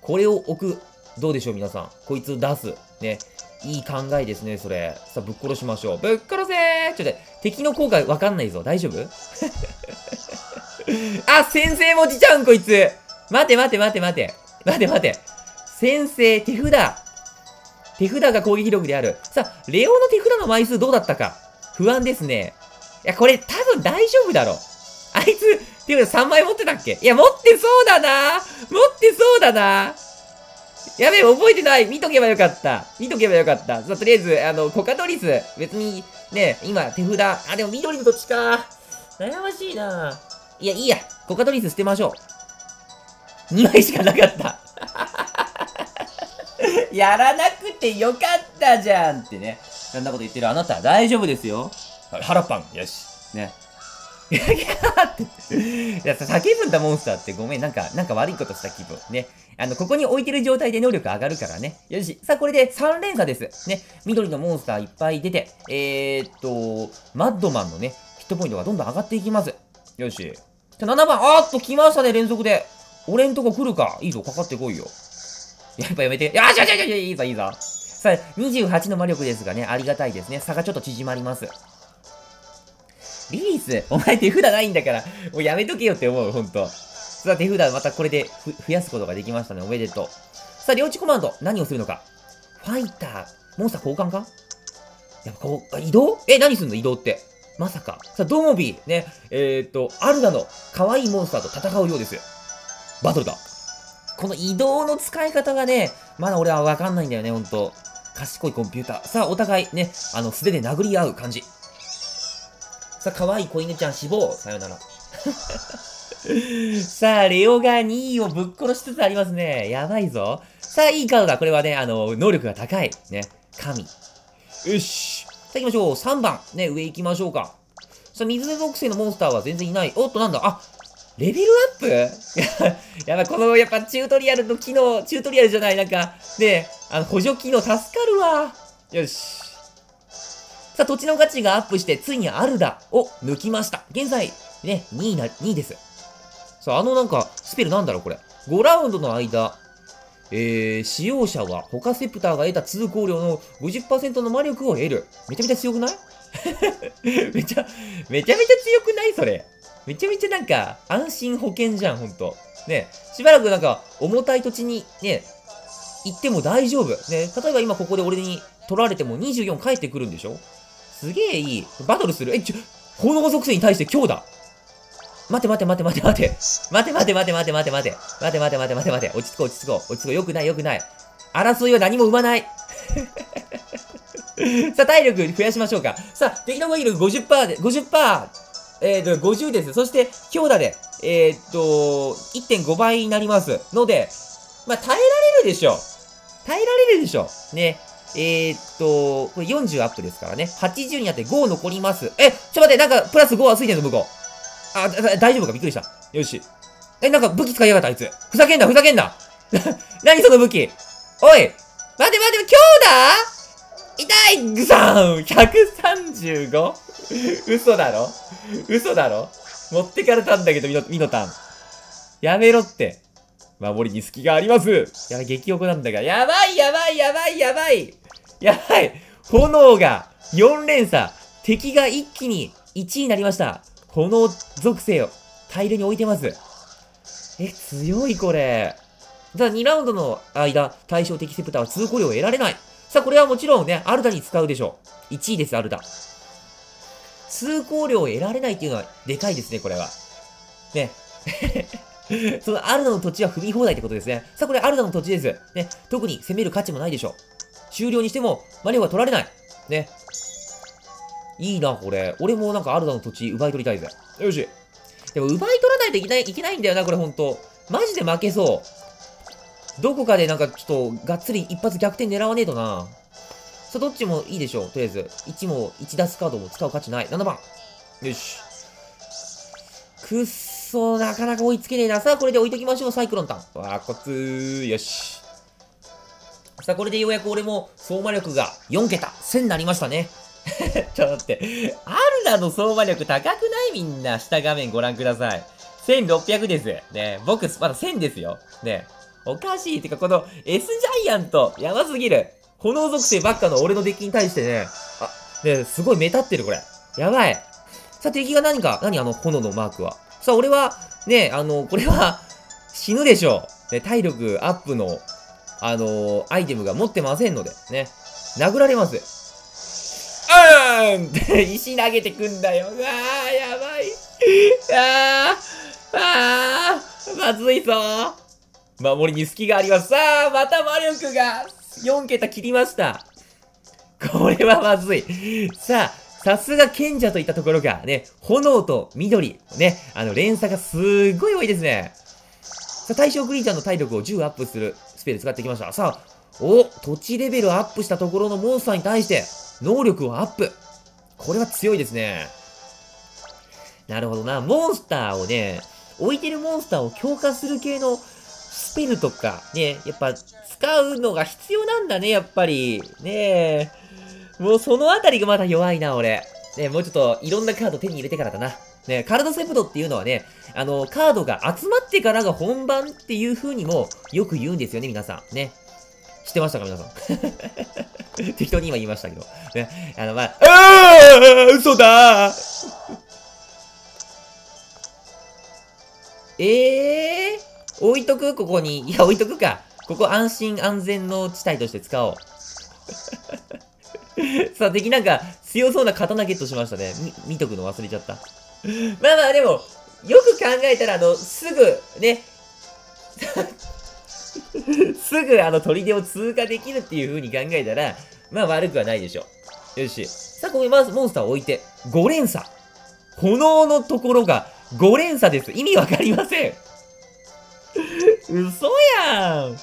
これを置く。どうでしょう、皆さん。こいつ出す。ね。いい考えですね、それ。さあ、ぶっ殺しましょう。ぶっ殺せーちょっと、敵の効果わかんないぞ。大丈夫？あ、先生文字ちゃうん、こいつ。待て待て待て待て。待て待て。先生、手札。手札が攻撃力である。さあ、レオの手札の枚数どうだったか。不安ですね。いや、これ多分大丈夫だろ。あいつ、ていうか3枚持ってたっけ？いや、持ってそうだな持ってそうだなやべえ、覚えてない見とけばよかった見とけばよかったとりあえず、あの、コカトリス、別に、ね、今、手札、あ、でも緑のどっちか悩ましいないや、いいや、コカトリス捨てましょう。2枚しかなかった やらなくてよかったじゃんってね。そんなこと言ってるあなた、大丈夫ですよ。腹パン。よし。ね。いや、って。いや、叫ぶんだ、モンスターって。ごめん、なんか、なんか悪いことした気分。ね。あの、ここに置いてる状態で能力上がるからね。よし。さあ、これで3連鎖です。ね。緑のモンスターいっぱい出て、えー、っと、マッドマンのね、ヒットポイントがどんどん上がっていきます。よし。じゃ、7番、あーっと、来ましたね、連続で。俺んとこ来るか。いいぞ、かかってこいよ。やっぱやめて。よしよしよしよし、いいぞ、いいぞ。さあ、28の魔力ですがね、ありがたいですね。差がちょっと縮まります。リリース、お前手札ないんだから、もうやめとけよって思う、ほんと。さあ、手札またこれで増やすことができましたね。おめでとう。さあ、領地コマンド、何をするのか。ファイター、モンスター交換か？やっぱこう、移動？え、何すんの？移動って。まさか。さあ、ドモビー、ね、えー、っと、アルダの可愛いモンスターと戦うようです。バトルだ。この移動の使い方がね、まだ俺はわかんないんだよね、ほんと。賢いコンピューター。さあ、お互いね、あの、素手で殴り合う感じ。さあ、可愛い子犬ちゃん死亡。さよなら。さあ、レオが2位をぶっ殺しつつありますね。やばいぞ。さあ、いいカードだ。これはね、あの、能力が高い。ね。神。よし。さあ、行きましょう。3番。ね、上行きましょうか。さあ、水属性のモンスターは全然いない。おっと、なんだあ、レベルアップ？やばい、この、やっぱチュートリアルの機能、チュートリアルじゃない、なんか、ね、あの、補助機能助かるわ。よし。さあ、土地の価値がアップして、ついにアルダを抜きました。現在、ね、2位な、2位です。さあ、あのなんか、スペルなんだろ、これ。5ラウンドの間、えー、使用者は他セプターが得た通行量の50%の魔力を得る。めちゃめちゃ強くない？めちゃ、めちゃめちゃ強くない？それ。めちゃめちゃなんか、安心保険じゃん、ほんと。ね、しばらくなんか、重たい土地にね、行っても大丈夫。ね、例えば今ここで俺に取られても24返ってくるんでしょ？すげえいい。バトルする？え、ちょ、炎属性に対して強だ。待て待て待て待て待て。待て待て待て待て待て待て。待て待て待て待て待て。落ち着こう落ち着こう。落ち着こう。よくないよくない。争いは何も生まない。さあ、体力増やしましょうか。さあ、敵の攻撃力50%で、50%、えっ、ー、と、50です。そして、強打で、えっ、ー、と、1.5倍になりますので、まあ、耐えられるでしょう。耐えられるでしょう。ね。えー、っと、これ40アップですからね。80になって5残ります。え、ちょっと待って、なんか、プラス5はついてんぞ、向こう。あ、大丈夫か？びっくりした。よし。え、なんか武器使いやがった、あいつ。ふざけんな、ふざけんな。何その武器？おい待て待て、強打？痛いぐさん !135? 嘘だろ？嘘だろ？持ってかれたんだけど、ミノ、ミノタン。やめろって。守りに隙があります。やばい、激横なんだが。やばい、やばい、やばい、やばい。やばい。炎が4連鎖。敵が一気に1位になりました。炎属性を大量に置いてます。え、強いこれ。ただ2ラウンドの間、対象的セプターは通行量を得られない。さあ、これはもちろんね、アルダに使うでしょう。1位です、アルダ。通行量を得られないっていうのはでかいですね、これは。ね。そのアルダの土地は踏み放題ってことですね。さあ、これアルダの土地です。ね。特に攻める価値もないでしょう。終了にしても、マリオが取られない。ね。いいな、これ。俺もなんかアルダの土地奪い取りたいぜ。よし。でも奪い取らないといけない、いけないんだよな、これほんと。マジで負けそう。どこかでなんかちょっと、がっつり一発逆転狙わねえとな。さあ、どっちもいいでしょう。とりあえず。1も、1出すカードも使う価値ない。7番。よし。くっそ、なかなか追いつけねえな。さあ、これで置いときましょう、サイクロンタン。わあ、こつー。よし。さあ、これでようやく俺も相馬力が4桁、1000になりましたね。ちょっと待って。アルナの相馬力高くない？みんな。下画面ご覧ください。1600です。ね、僕、まだ1000ですよ。ね、おかしい。てか、この S ジャイアント、やばすぎる。炎属性ばっかの俺のデッキに対してね、あ、ね、すごい目立ってる、これ。やばい。さあ、敵が何か、何あの炎のマークは？さあ、俺は、ね、あの、これは、死ぬでしょう。ね、体力アップの、あのー、アイテムが持ってませんので、ね。殴られます。ーんって 石投げてくんだよ。うわー、やばい。あー、あー、まずいぞ守りに隙があります。さあ、また魔力が4桁切りました。これはまずい。さあ、さすが賢者といったところが、ね、炎と緑、ね、あの、連鎖がすっごい多いですね。さあ、対象クリーチャーの体力を10アップするスペル使ってきました。さあ、お、土地レベルアップしたところのモンスターに対して、能力をアップ。これは強いですね。なるほどな。モンスターをね、置いてるモンスターを強化する系のスペルとか、ね、やっぱ使うのが必要なんだね、やっぱり。ねえ。もうそのあたりがまだ弱いな、俺。ねもうちょっといろんなカード手に入れてからだな。ねカルドセプトっていうのはね、あの、カードが集まってからが本番っていう風にもよく言うんですよね、皆さん。ね。知ってましたか、皆さん？適当に今言いましたけど。ね。あの、まあ、あー嘘だええー、置いとく？ここに？いや、置いとくか。ここ安心安全の地帯として使おう。さあ、敵なんか強そうな刀ゲットしましたね。み、見とくの忘れちゃった。まあまあ、でも、よく考えたら、あの、すぐ、ね、すぐあの砦を通過できるっていう風に考えたら、まあ悪くはないでしょう。よし。さあ、ここにまずモンスターを置いて、5連鎖。炎のところが5連鎖です。意味わかりません。嘘やん。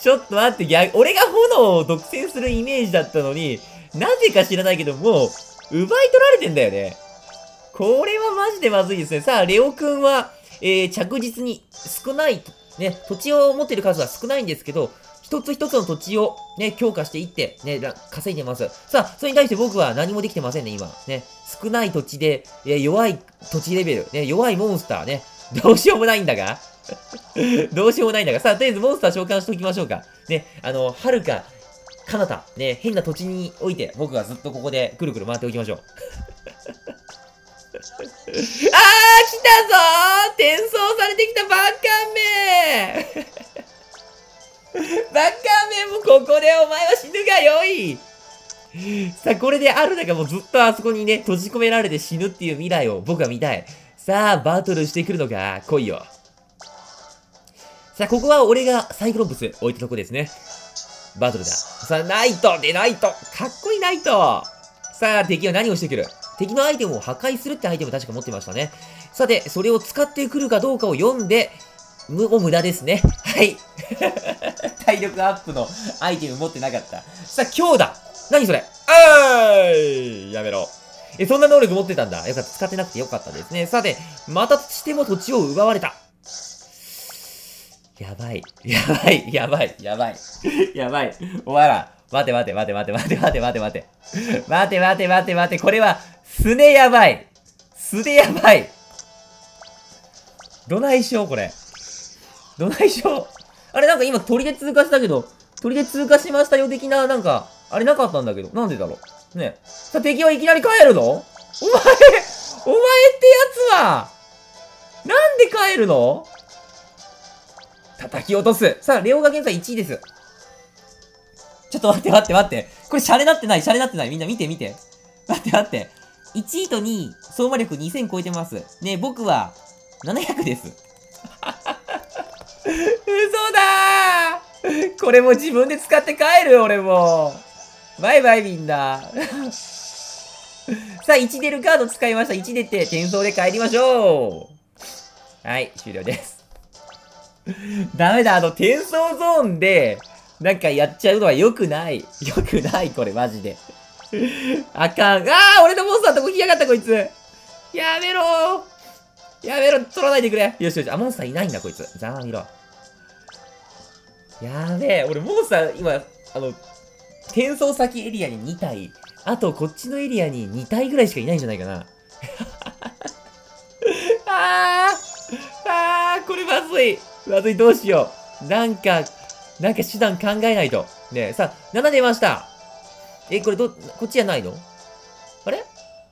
ちょっと待って、逆、俺が炎を独占するイメージだったのに、なぜか知らないけど、もう、奪い取られてんだよね。これはマジでまずいですね。さあ、レオくんは、えー、着実に少ない、ね、土地を持ってる数は少ないんですけど、一つ一つの土地をね、強化していって、ね、稼いでます。さあ、それに対して僕は何もできてませんね、今。ね、少ない土地で、え弱い土地レベル、ね、弱いモンスターね、どうしようもないんだが。どうしようもないんだが。さあ、とりあえずモンスター召喚しておきましょうか。ね、あの、はるか、かなた、ね、変な土地において、僕はずっとここでくるくる回っておきましょう。あー来たぞ転送されてきたバッカンメバッカンメもここでお前は死ぬがよいさあ、これであるだがもうずっとあそこにね、閉じ込められて死ぬっていう未来を僕は見たい。さあ、バトルしてくるのか来いよ。さあ、ここは俺がサイクロンプス置いたとこですね。バトルだ。さあ、ナイトでナイトかっこいいナイトさあ、敵は何をしてくる？敵のアイテムを破壊するってアイテム確か持ってましたね。さて、それを使ってくるかどうかを読んで、無、も無駄ですね。はい。体力アップのアイテム持ってなかった。さあ、今日だ何それ？あーいやめろ。え、そんな能力持ってたんだ。よかった。使ってなくてよかったですね。さて、またしても土地を奪われた。やばい。やばい。やばい。やばい。やばい。お前ら。待て待て待て待て待て待て待て待て。待て待て待て待て。これは、すねやばい。すねやばい。どないしよう、これ。どないしよう。あれなんか今鳥で通過したけど、鳥で通過しましたよ的な、なんか、あれなかったんだけど、なんでだろう。ねさ、敵はいきなり帰るの？お前、お前ってやつは、なんで帰るの？叩き落とす。さあ、レオが現在1位です。ちょっと待って待って待って。これシャレなってない、シャレなってない。みんな見て見て。待って待って。1位と2位、相馬力2000超えてます。ね僕は、700です。嘘だーこれも自分で使って帰る俺も。バイバイみんな。さあ、1出るカード使いました。1出て、転送で帰りましょう。はい、終了です。ダメだ、あの、転送ゾーンで、なんかやっちゃうのは良くない。良くない、これ、マジで。あかん。ああ俺のモンスターとこ来やがった、こいつ。やめろやめろ、取らないでくれ。よしよし。あ、モンスターいないんだ、こいつ。ざまみろ。やべえ。俺、モンスター、今、あの、転送先エリアに2体。あと、こっちのエリアに2体ぐらいしかいないんじゃないかな。あーあーこれまずい。まずい、どうしよう。なんか、なんか手段考えないと。ねさあ、7出ました。え、これど、こっちじゃないの？あれ？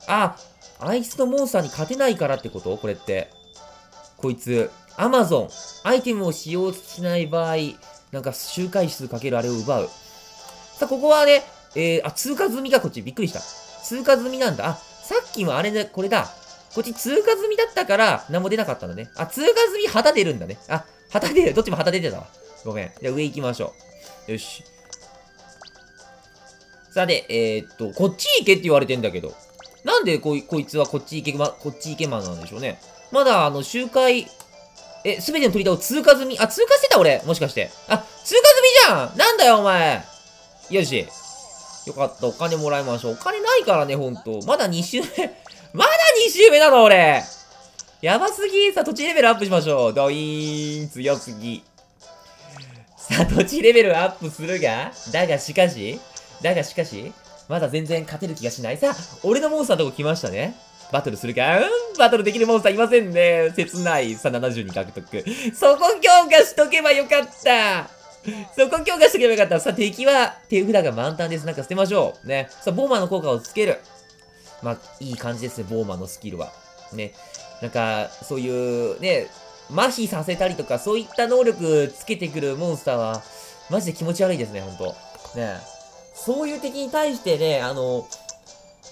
あ、あいつのモンスターに勝てないからってこと？これって。こいつ、アマゾン。アイテムを使用しない場合、なんか周回数かけるあれを奪う。さあ、ここはね、えー、あ、通過済みか、こっち。びっくりした。通過済みなんだ。あ、さっきもあれで、これだ。こっち通過済みだったから、何も出なかったんだね。あ、通過済み旗出るんだね。あ、旗出る。どっちも旗出てたわ。ごめん。じゃあ上行きましょう。よし。さて、えー、っと、こっち行けって言われてんだけど。なんでこいこいつはこっち行けま、こっち行けマンなんでしょうね。まだ、あの、周回、え、すべての鳥田を通過済み。あ、通過してた俺もしかして。あ、通過済みじゃんなんだよ、お前よし。よかった、お金もらいましょう。お金ないからね、ほんと。まだ2周目 まだ2周目なの、俺やばすぎさあ、土地レベルアップしましょう。ドイーン強すぎ。さあ、土地レベルアップするが、だがしかし、だがしかし、まだ全然勝てる気がしない。さあ、俺のモンスターとこ来ましたね。バトルするか？うん？バトルできるモンスターいませんね。切ない。さあ、72獲得。そこ強化しとけばよかったそこ強化しとけばよかった。さあ、敵は手札が満タンです。なんか捨てましょう。ね。さあ、ボーマーの効果をつける。まあ、いい感じですね、ボーマーのスキルは。ね。なんか、そういう、ね、麻痺させたりとか、そういった能力つけてくるモンスターは、マジで気持ち悪いですね、ほんと。ねそういう敵に対してね、あの、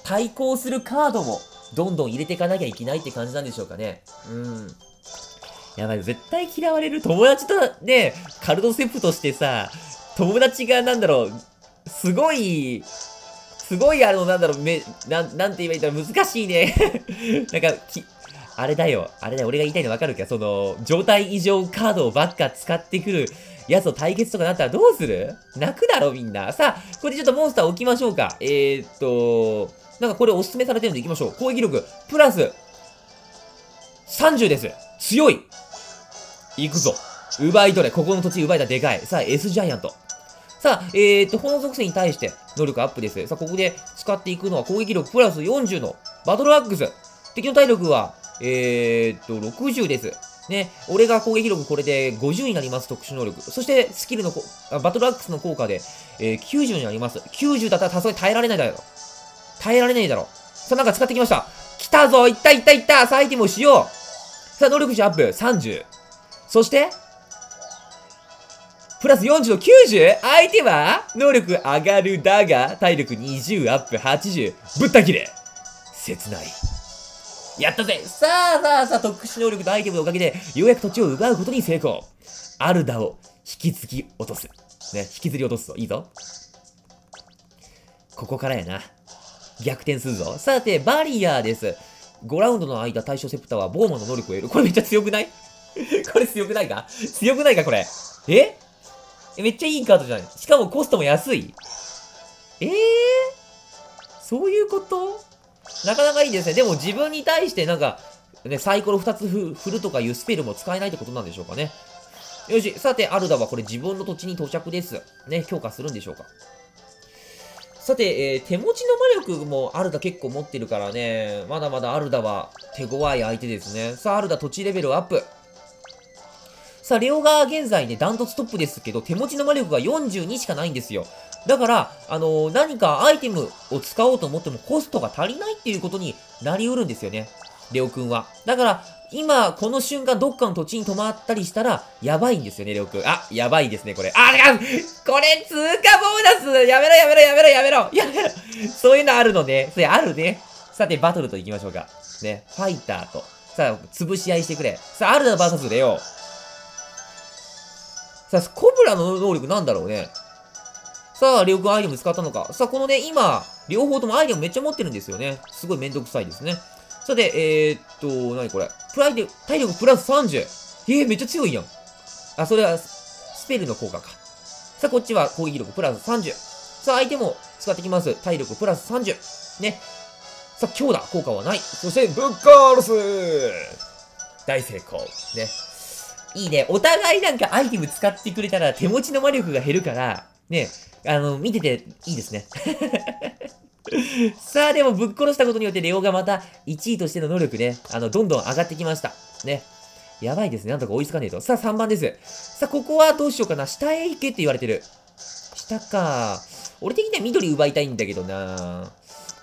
対抗するカードも、どんどん入れていかなきゃいけないって感じなんでしょうかね。うん。やばい、絶対嫌われる友達とね、カルドセプとしてさ、友達がなんだろう、すごい、すごいあの、なんだろう、め、なん、なんて言えばいいんだろう、難しいね。なんか、き、あれだよ。あれだよ。俺が言いたいのわかるかその、状態異常カードばっか使ってくるやつと対決とかなったらどうする？泣くだろ、みんな。さあ、これでちょっとモンスター置きましょうか。えー、っと、なんかこれおすすめされてるんで行きましょう。攻撃力、プラス、30です。強い行くぞ。奪い取れ。ここの土地奪いたでかい。さあ、S ジャイアント。さあ、えー、っと、この属性に対して能力アップです。さあ、ここで使っていくのは攻撃力プラス40のバトルアックス。敵の体力はえー、っと、60です。ね、俺が攻撃力これで50になります、特殊能力。そして、スキルのこバトルアックスの効果で、えー、90になります。90だったらさすがに耐えられないだろ。耐えられないだろ。さあ、なんか使ってきました。来たぞいったいったいったさあ、アイテムをしようさあ、能力値アップ30。そして、プラス40の 90! 相手は、能力上がるだが、体力20アップ80。ぶった切れ切ない。やったぜさあさあさあ、特殊能力とアイテムのおかげで、ようやく土地を奪うことに成功。アルダを引き継ぎ落とす。ね、引きずり落とすぞ。いいぞ。ここからやな。逆転するぞ。さて、バリアーです。5ラウンドの間、対象セプターはボーマの能力を得る。これめっちゃ強くない？これ強くないか？強くないかこれ？えめっちゃいいカードじゃないしかもコストも安い。えー、そういうこと？なかなかいいですね。でも自分に対してなんか、ね、サイコロ2つ振るとかいうスペルも使えないってことなんでしょうかね。よし、さて、アルダはこれ自分の土地に到着です。ね、強化するんでしょうか。さて、えー、手持ちの魔力もアルダ結構持ってるからね、まだまだアルダは手強い相手ですね。さあ、アルダ土地レベルアップ。さあ、レオが現在ね、ダントツトップですけど、手持ちの魔力が42しかないんですよ。だから、あの、何かアイテムを使おうと思ってもコストが足りないっていうことになりうるんですよね。レオくんは。だから、今、この瞬間、どっかの土地に止まったりしたら、やばいんですよね、レオくん。あ、やばいですね、これ。あ、あこれ、通過ボーナスやめろ、やめろ、やめろ、やめろやめろそういうのあるのね。それあるね。さて、バトルと行きましょうか。ね、ファイターと。さあ、潰し合いしてくれ。さあ、アルダ VS レオ。さあ、コブラの能力なんだろうね。さあ、レオ君アイテム使ったのか。さあ、このね、今、両方ともアイテムめっちゃ持ってるんですよね。すごいめんどくさいですね。さて、えー、っと、なにこれ。プライで、体力プラス30。えー、めっちゃ強いやん。あ、それは、スペルの効果か。さあ、こっちは攻撃力プラス30。さあ、相手も使ってきます。体力プラス30。ね。さあ、強打効果はない。そして、ブッカールス大成功。ね。いいね。お互いなんかアイテム使ってくれたら手持ちの魔力が減るから、ね、あの、見てていいですね。さあ、でもぶっ殺したことによってレオがまた1位としての能力ね、あの、どんどん上がってきました。ね。やばいですね。なんとか追いつかねえと。さあ、3番です。さあ、ここはどうしようかな。下へ行けって言われてる。下か。俺的には緑奪いたいんだけどな。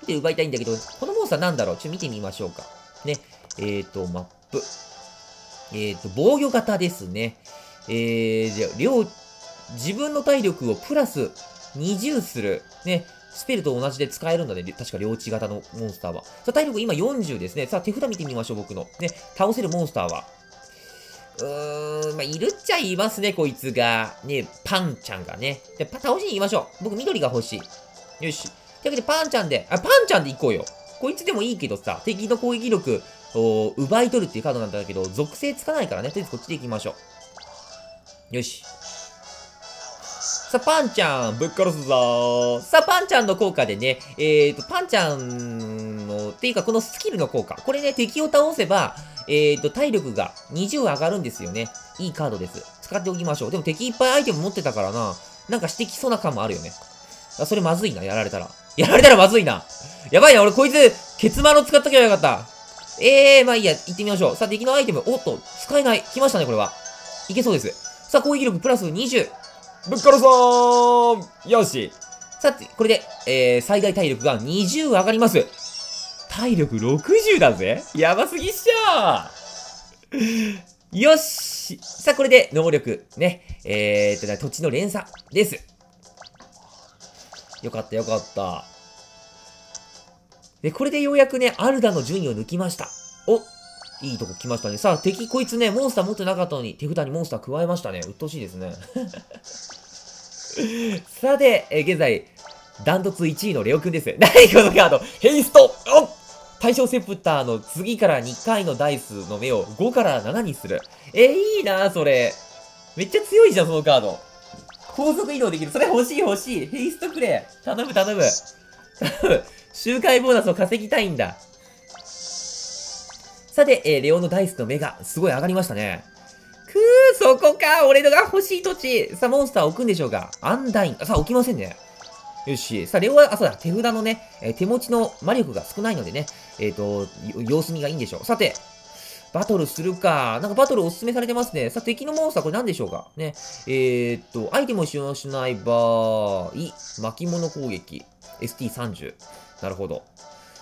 緑奪いたいんだけど、このモンスターなんだろうちょっと見てみましょうか。ね。えーと、マップ。えーと、防御型ですね。えー、じゃあ両、自分の体力をプラス20する。ね。スペルと同じで使えるんだね。確か両地型のモンスターは。さあ、体力今40ですね。さあ、手札見てみましょう、僕の。ね。倒せるモンスターは。うーん、まあ、いるっちゃいますね、こいつが。ね、パンちゃんがね。で、倒しに行きましょう。僕、緑が欲しい。よし。というわけで、パンちゃんで、あ、パンちゃんで行こうよ。こいつでもいいけどさ、敵の攻撃力を奪い取るっていうカードなんだけど、属性つかないからね。とりあえずこっちで行きましょう。よし。さあ、パンちゃん、ぶっ殺すぞさあ、パンちゃんの効果でね、えーと、パンちゃんの、っていうか、このスキルの効果。これね、敵を倒せば、えーと、体力が20上がるんですよね。いいカードです。使っておきましょう。でも敵いっぱいアイテム持ってたからな。なんかしてきそうな感もあるよね。あ、それまずいな、やられたら。やられたらまずいな。やばいな、俺こいつ、ケツマロ使っとけばよかった。えー、まあいいや、行ってみましょう。さあ、敵のアイテム、おっと、使えない。来ましたね、これは。いけそうです。さあ、攻撃力プラス20。ぶっ殺そうよし。さて、これで、えー、最大体力が20上がります。体力60だぜやばすぎっしょよしさあ、これで能力、ね、えーと、土地の連鎖です。よかったよかった。で、これでようやくね、アルダの順位を抜きました。おいいとこ来ましたね。さあ、敵こいつね、モンスター持ってなかったのに、手札にモンスター加えましたね。鬱陶しいですね。さて、え現在、ダントツ1位のレオくんです。何このカードヘイストお対象セプターの次から2回のダイスの目を5から7にする。えー、いいなそれ。めっちゃ強いじゃん、そのカード。高速移動できる。それ欲しい欲しい。ヘイストくれ。頼む頼む。頼む。周回ボーナスを稼ぎたいんだ。さて、えー、レオのダイスの目がすごい上がりましたね。くー、そこか俺のが欲しい土地さあ、モンスター置くんでしょうかアンダイン。さあ、置きませんね。よし。さあ、レオは、あ、そうだ、手札のね、えー、手持ちの魔力が少ないのでね、えっ、ー、と、様子見がいいんでしょう。さて、バトルするか。なんかバトルおすすめされてますね。さあ、敵のモンスターこれ何でしょうかね。えー、っと、アイテムを使用しない場合、巻物攻撃。ST30。なるほど。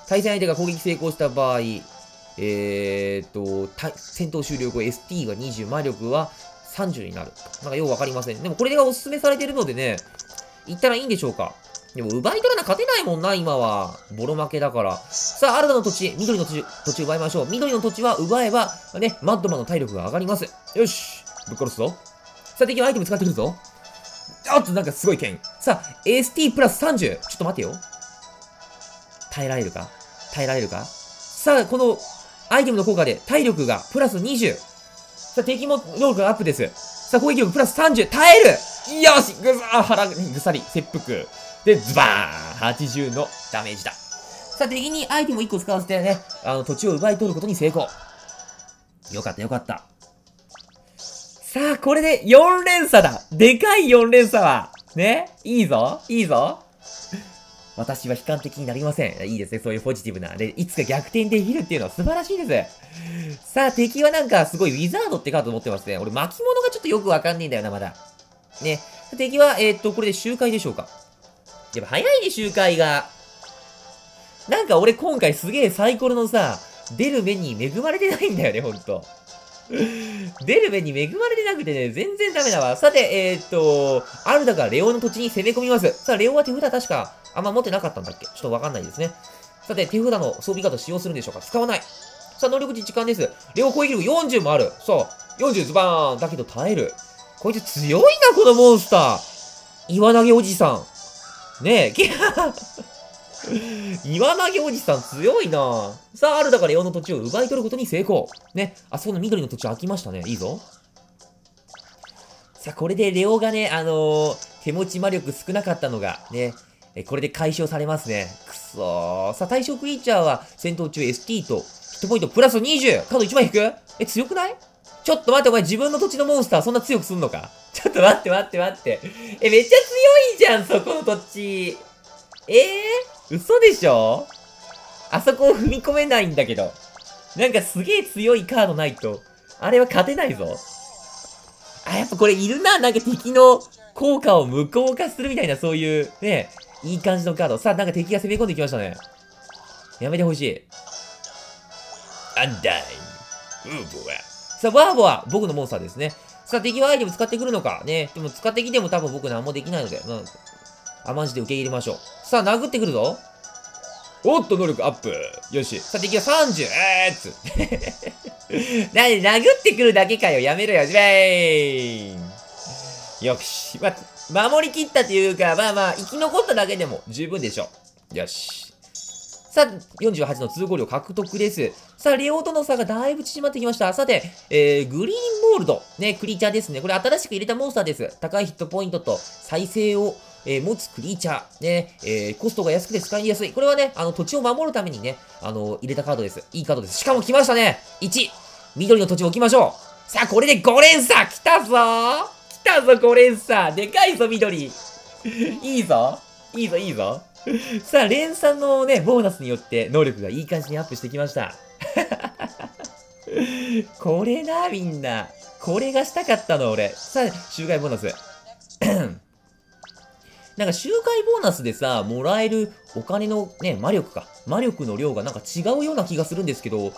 対戦相手が攻撃成功した場合、えー、っと、戦闘終了後 ST が20、魔力は30になる。なんかようわかりません。でもこれがおすすめされてるのでね、行ったらいいんでしょうかでも奪い取らな勝てないもんな、今は。ボロ負けだから。さあ、新たな土地、緑の土地、土地奪いましょう。緑の土地は奪えば、ね、マッドマンの体力が上がります。よし。ぶっ殺すぞ。さあ、敵はアイテム使ってくるぞ。あっと、なんかすごい剣。さあ、ST プラス30。ちょっと待てよ。耐えられるか？耐えられるか？さあ、このアイテムの効果で体力がプラス20。さあ、敵も能力がアップです。さあ、攻撃力プラス30。耐えるよしぐさー腹ぐさり、切腹。で、ズバーン !80 のダメージだ。さあ、敵にアイテムを1個使わせてね、あの、土地を奪い取ることに成功。よかったよかった。さあ、これで4連鎖だでかい4連鎖はね？いいぞ？いいぞ？私は悲観的になりません。いいですね、そういうポジティブな。で、いつか逆転できるっていうのは素晴らしいです。さあ、敵はなんかすごいウィザードってカード持ってますね。俺巻物がちょっとよくわかんねえんだよな、まだ。ね。敵は、えー、っと、これで周回でしょうか。やっぱ早いね、周回が。なんか俺今回すげえサイコロのさ、出る目に恵まれてないんだよね、ほんと。出る目に恵まれてなくてね、全然ダメだわ。さて、えー、っと、アルダがレオの土地に攻め込みます。さあ、レオは手札確か、あんま持ってなかったんだっけ？ちょっとわかんないですね。さて、手札の装備カード使用するんでしょうか？使わない。さあ、能力値時間です。レオ攻撃力40もある。さあ、40ズバーンだけど耐える。こいつ強いな、このモンスター。岩投げおじさん。ねえ、き岩投げおじさん強いなさあ、あるだからレオの土地を奪い取ることに成功。ね。あそこの緑の土地空きましたね。いいぞ。さあ、これでレオがね、あのー、手持ち魔力少なかったのが、ね、えこれで解消されますね。くそー。さあ、対象クリーチャーは戦闘中 ST とヒットポイントプラス 20! カード1枚引く？え、強くない？ちょっと待って、お前自分の土地のモンスターそんな強くすんのか？ちょっと待って待って待って。え、めっちゃ強いじゃん、そこの土地。えー、嘘でしょ？あそこを踏み込めないんだけど。なんかすげえ強いカードないと、あれは勝てないぞ。あ、やっぱこれいるな。なんか敵の効果を無効化するみたいな、そういう、ね、いい感じのカード。さあ、なんか敵が攻め込んできましたね。やめてほしい。アンダイウーボは。さあ、ワーボは僕のモンスターですね。さあ、敵はアイテム使ってくるのか。ね。でも使ってきても多分僕何もできないので、まあ、甘じて受け入れましょう。さあ、殴ってくるぞ。おっと、能力アップ。よし。さあ、敵は30。えーっつ。なに、殴ってくるだけかよ。やめろよ。ジェーン。よし。まあ、守り切ったというか、まあまあ、生き残っただけでも十分でしょう。よし。さあ、48の通行量獲得です。さあ、レオとの差がだいぶ縮まってきました。さて、えー、グリーンモールド。ね、クリーチャーですね。これ新しく入れたモンスターです。高いヒットポイントと再生を、えー、持つクリーチャー。ね、えー、コストが安くて使いやすい。これはね、あの、土地を守るためにね、あの、入れたカードです。いいカードです。しかも来ましたね !1! 緑の土地を置きましょうさあ、これで5連鎖来たぞ来たぞ、5連鎖でかいぞ、緑いいぞいいぞ、いいぞさあ、連鎖のね、ボーナスによって能力がいい感じにアップしてきました。これな、みんな。これがしたかったの、俺。さあ、周回ボーナス。なんか周回ボーナスでさ、もらえるお金のね、魔力か。魔力の量がなんか違うような気がするんですけど、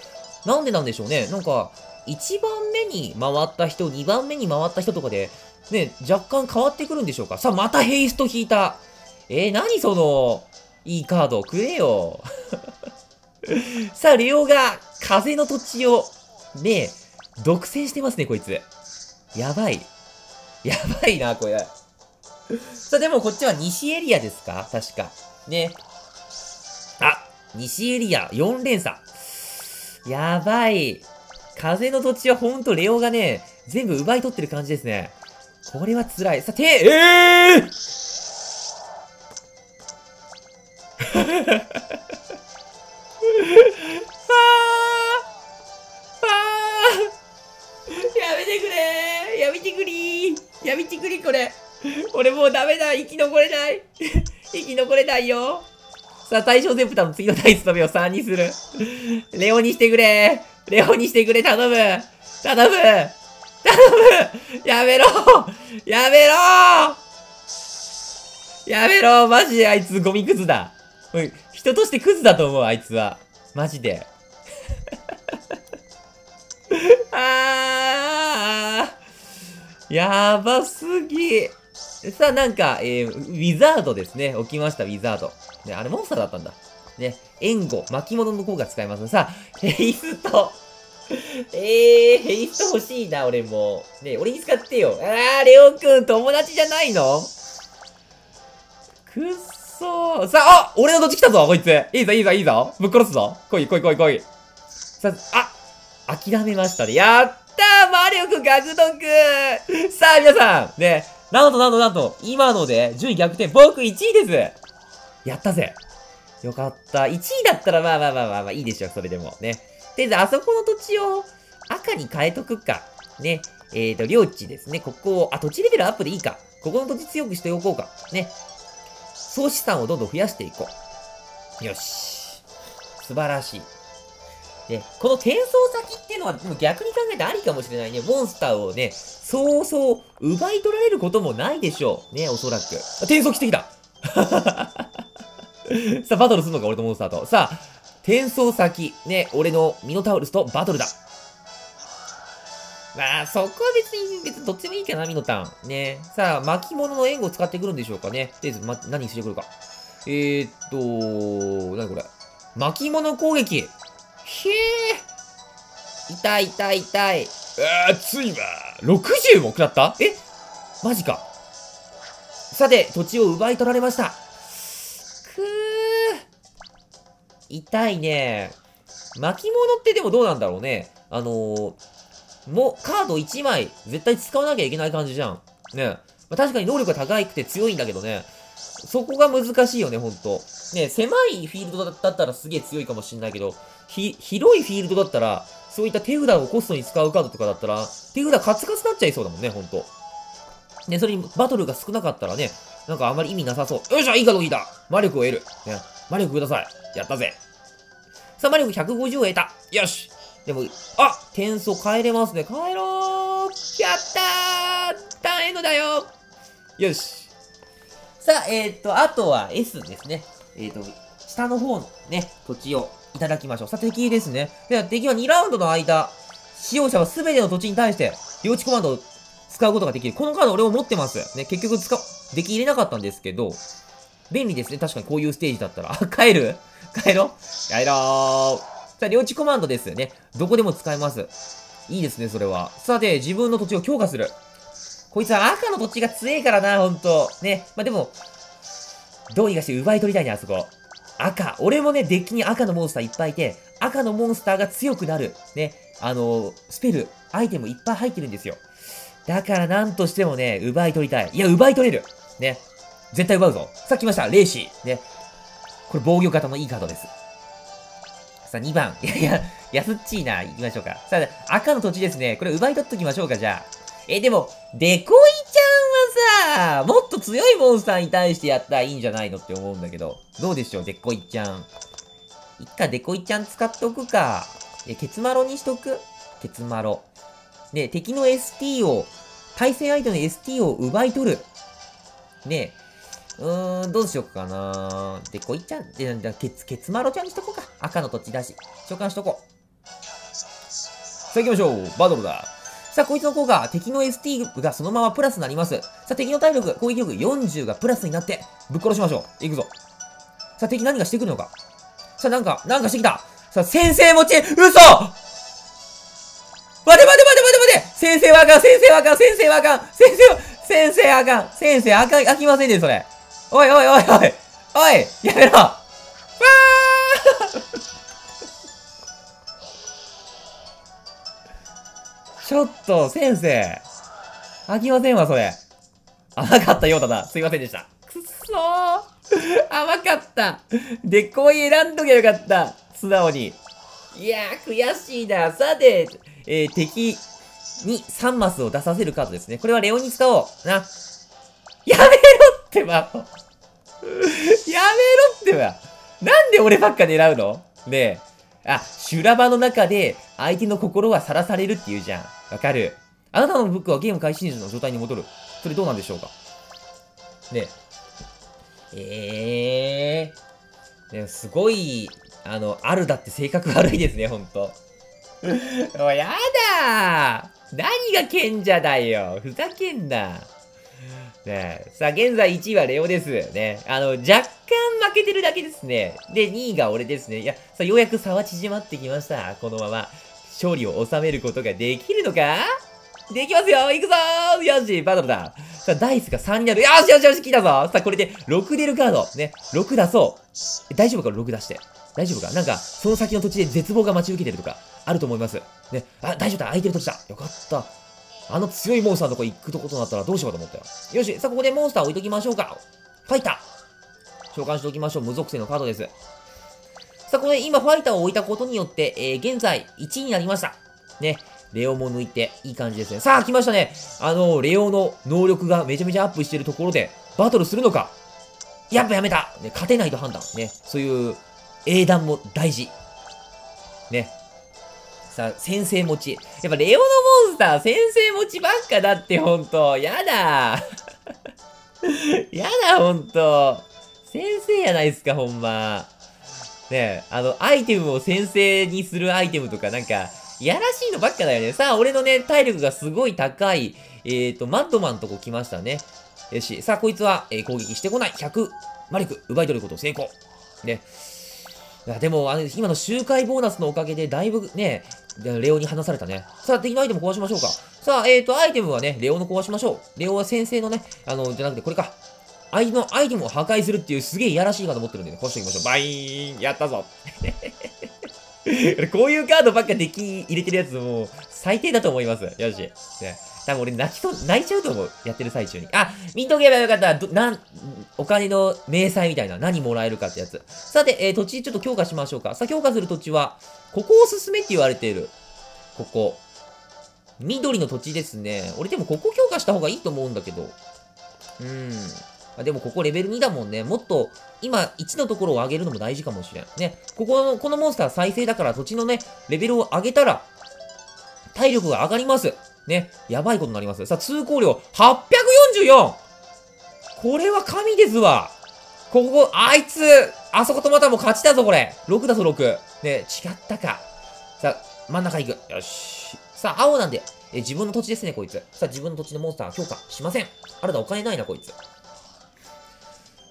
なんでなんでしょうね。なんか、1番目に回った人、2番目に回った人とかで、ね、若干変わってくるんでしょうか？さあ、またヘイスト引いた。えー、何その、いいカードくれよ。さあ、レオが風の土地を、ね、独占してますね、こいつ。やばい。やばいな、これ。さあ、でもこっちは西エリアですか？確か。ね。あ、西エリア、4連鎖。やばい。風の土地はほんとレオがね、全部奪い取ってる感じですね。これは辛い。さて、えー。やめてくれ。やめてくり。やめてくりこれ。俺もうダメだ。生き残れない。生き残れないよ。さあ、対象ゼプタの次のダイスの目を3にする。レオにしてくれ。レオにしてくれ。頼む。頼む。やめろやめろやめろマジであいつゴミクズだ。人としてクズだと思う、あいつは。マジで。あーやばすぎ。さあ、なんか、えー、ウィザードですね。起きました、ウィザード。ね、あれモンスターだったんだ。ね、援護、巻物の効果使います。さあ、ヘイスト。えー、ヘイスト欲しいな、俺も。ねえ俺に使ってよ。あー、レオくん、友達じゃないの？くっそー。さあ、あ俺のどっち来たぞ、こいつ。いいぞ、いいぞ、いいぞ。ぶっ殺すぞ。来い、来い、来い、来い。さあ、あ、諦めましたね。やったーマリオくん獲得さあ、皆さん、ね、なんとなんとなんと、今ので順位逆転、僕1位ですやったぜよかった。1位だったらまあまあまあまあまあいいでしょ、それでも。ね。とりあえず、あそこの土地を赤に変えとくか。ね。えっ、ー、と、領地ですね。ここを、あ、土地レベルアップでいいか。ここの土地強くしておこうか。ね。総資産をどんどん増やしていこう。よし。素晴らしい。で、この転送先っていうのは、でも逆に考えてありかもしれないね。モンスターをね、そうそう奪い取られることもないでしょう。ね、おそらく。転送来てきた さあ、バトルするのか、俺とモンスターと。さあ、転送先。ね、俺のミノタウルスとバトルだ。まあ、そこは別に、別にどっちでもいいかな、ミノタン。ね。さあ、巻物の援護を使ってくるんでしょうかね。とりあえず、ま、何してくるか。えー、っと、なにこれ。巻物攻撃。へえ。痛い痛い痛い。熱いわ。60も食らった？え？マジか。さて、土地を奪い取られました。痛いね。巻物ってでもどうなんだろうね。あのー、もう、カード1枚、絶対使わなきゃいけない感じじゃん。ね。まあ、確かに能力が高くて強いんだけどね。そこが難しいよね、ほんと。ね、狭いフィールドだったらすげえ強いかもしんないけど、ひ、広いフィールドだったら、そういった手札をコストに使うカードとかだったら、手札カツカツになっちゃいそうだもんね、ほんと。ね、それにバトルが少なかったらね、なんかあまり意味なさそう。よっしゃ、いいカード引いた魔力を得る。ね、魔力ください。やったぜ。さあ、魔力150を得た。よしでも、あ転送変えれますね。帰ろーやったーターンエンドだよよし。さあ、えっ、ー、と、あとは S ですね。えっ、ー、と、下の方のね、土地をいただきましょう。さあ、敵ですね。では、敵は2ラウンドの間、使用者は全ての土地に対して、領地コマンドを使うことができる。このカード俺も持ってます。ね、結局使う、でき入れなかったんですけど、便利ですね。確かにこういうステージだったら。あ、帰る？帰ろ帰ろー。さあ、領地コマンドですよね。どこでも使えます。いいですね、それは。さて、自分の土地を強化する。こいつは赤の土地が強いからな、ほんと。ね。まあ、でも、どうにかして奪い取りたいね、あそこ。赤。俺もね、デッキに赤のモンスターいっぱいいて、赤のモンスターが強くなる。ね。あのー、スペル、アイテムいっぱい入ってるんですよ。だからなんとしてもね、奪い取りたい。いや、奪い取れる。ね。絶対奪うぞ。さっき来ました。レーシー。ね。これ防御型のいいカードです。さあ、2番。いやいや、安っちいな。行きましょうか。さあ、赤の土地ですね。これ奪い取っときましょうか、じゃあ。え、でも、デコイちゃんはさ、もっと強いモンスターに対してやったらいいんじゃないのって思うんだけど。どうでしょう、デコイちゃん。いっか、デコイちゃん使っておくか。え、ケツマロにしとく？ケツマロ。で、敵の ST を、対戦相手の ST を奪い取る。ねうーん、どうしよっかなで、こいちゃん、で、でケツ、ケツマロちゃんにしとこうか。赤の土地だし。召喚しとこう。さあ行きましょう。バトルだ。さあ、こいつの効果、敵の ST がそのままプラスになります。さあ、敵の体力、攻撃力40がプラスになって、ぶっ殺しましょう。行くぞ。さあ、敵何がしてくるのか。さあ、なんか、なんかしてきた。さあ、先生持ち、嘘待て待て待て待て待て先生はあかん先生はあかん先生はあかん先生は、先生あかん先生あかん、あきませんね、それ。おいおいおいおいおいやめろわちょっと、先生。飽きませんわ、それ。甘かったようだな。すいませんでした。くっそー甘かった。で、こう選んどきゃよかった。素直に。いやー、悔しいな。さて、えー、敵に3マスを出させるカードですね。これはレオに使おう。な。やめろってば。やめろってば。なんで俺ばっか狙うの？ねえ。あ、修羅場の中で相手の心はさらされるって言うじゃん。わかる？あなたのブックはゲーム開始時の状態に戻る。それどうなんでしょうか？ねえ。えー。ねすごい、あの、あるだって性格悪いですね、ほんと。もうやだー何が賢者だよふざけんな。ね。さあ、現在1位はレオです。ね。あの、若干負けてるだけですね。で、2位が俺ですね。いや、さあ、ようやく差は縮まってきました。このまま、勝利を収めることができるのか？できますよ行くぞーよしバトルださあ、ダイスが3になる。よしよしよし来たぞさあ、これで6出るカード。ね。6出そう。大丈夫か ?6 出して。大丈夫か？なんか、その先の土地で絶望が待ち受けてるとか、あると思います。ね。あ、大丈夫だ空いてる土地だよかった。あの強いモンスターのとこ行くとことなったらどうしようかと思ったよ。よし、さあここでモンスター置いときましょうか。ファイター召喚しておきましょう。無属性のカードです。さあこれ今ファイターを置いたことによって、えー、現在1位になりました。ね。レオも抜いていい感じですね。さあ来ましたね。あの、レオの能力がめちゃめちゃアップしてるところでバトルするのかやっぱやめた、ね、勝てないと判断。ね。そういう英断も大事。ね。さあ、先生持ち。やっぱレオのモンスター、先生持ちばっかだって、ほんと。やだ やだ、ほんと。先生やないっすか、ほんま。ねえ、あの、アイテムを先生にするアイテムとか、なんか、やらしいのばっかだよね。さあ、俺のね、体力がすごい高い、えーと、マッドマンとこ来ましたね。よし。さあ、こいつは、えー攻撃してこない。100、魔力、奪い取ること成功。ね。いや、でも、あの、今の周回ボーナスのおかげで、だいぶね、レオに離されたね。さあ、敵のアイテム壊しましょうか。さあ、えーと、アイテムはね、レオの壊しましょう。レオは先生のね、あの、じゃなくて、これか。相手のアイテムを破壊するっていうすげえいやらしいカード持ってるんでね、壊しておきましょう。バイーンやったぞ こういうカードばっかデッキ入れてるやつもう最低だと思います。よし。ね。多分俺泣きそう、泣いちゃうと思う。やってる最中に。あ、見とけばよかった。ど、なん、お金の明細みたいな。何もらえるかってやつ。さて、えー、土地ちょっと強化しましょうか。さあ、強化する土地は、ここを進めって言われている。ここ。緑の土地ですね。俺でもここ強化した方がいいと思うんだけど。うん。あでもここレベル2だもんね。もっと、今1のところを上げるのも大事かもしれん。ね。ここの、このモンスター再生だから土地のね、レベルを上げたら、体力が上がります。ね。やばいことになります。さあ、通行量 844! これは神ですわ。ここ、あいつ、あそことまたもう勝ちだぞ、これ。6だぞ、6。ね、違ったか。さあ、真ん中行く。よし。さあ、青なんで、え自分の土地ですね、こいつ。さあ、自分の土地のモンスター強化しません。あなたお金ないな、こいつ。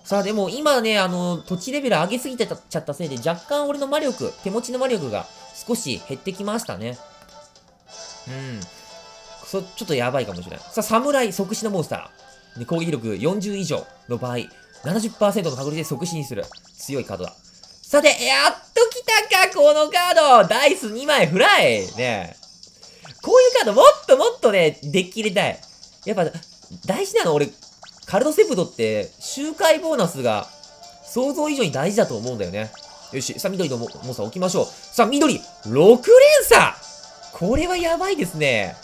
さあ、でも今ね、あの、土地レベル上げすぎてちゃったせいで、若干俺の魔力、手持ちの魔力が少し減ってきましたね。うん。そ、ちょっとやばいかもしれない。さあ、侍即死のモンスター。ね、攻撃力40以上の場合、70%の確率で即死にする。強いカードだ。さて、やっと来たか、このカードダイス2枚フライねこういうカードもっともっとね、デッキ入れたい。やっぱ、大事なの俺、カルドセプトって、周回ボーナスが想像以上に大事だと思うんだよね。よし、さあ、緑のモモンスター置きましょう。さあ、緑 !6 連鎖これはやばいですね。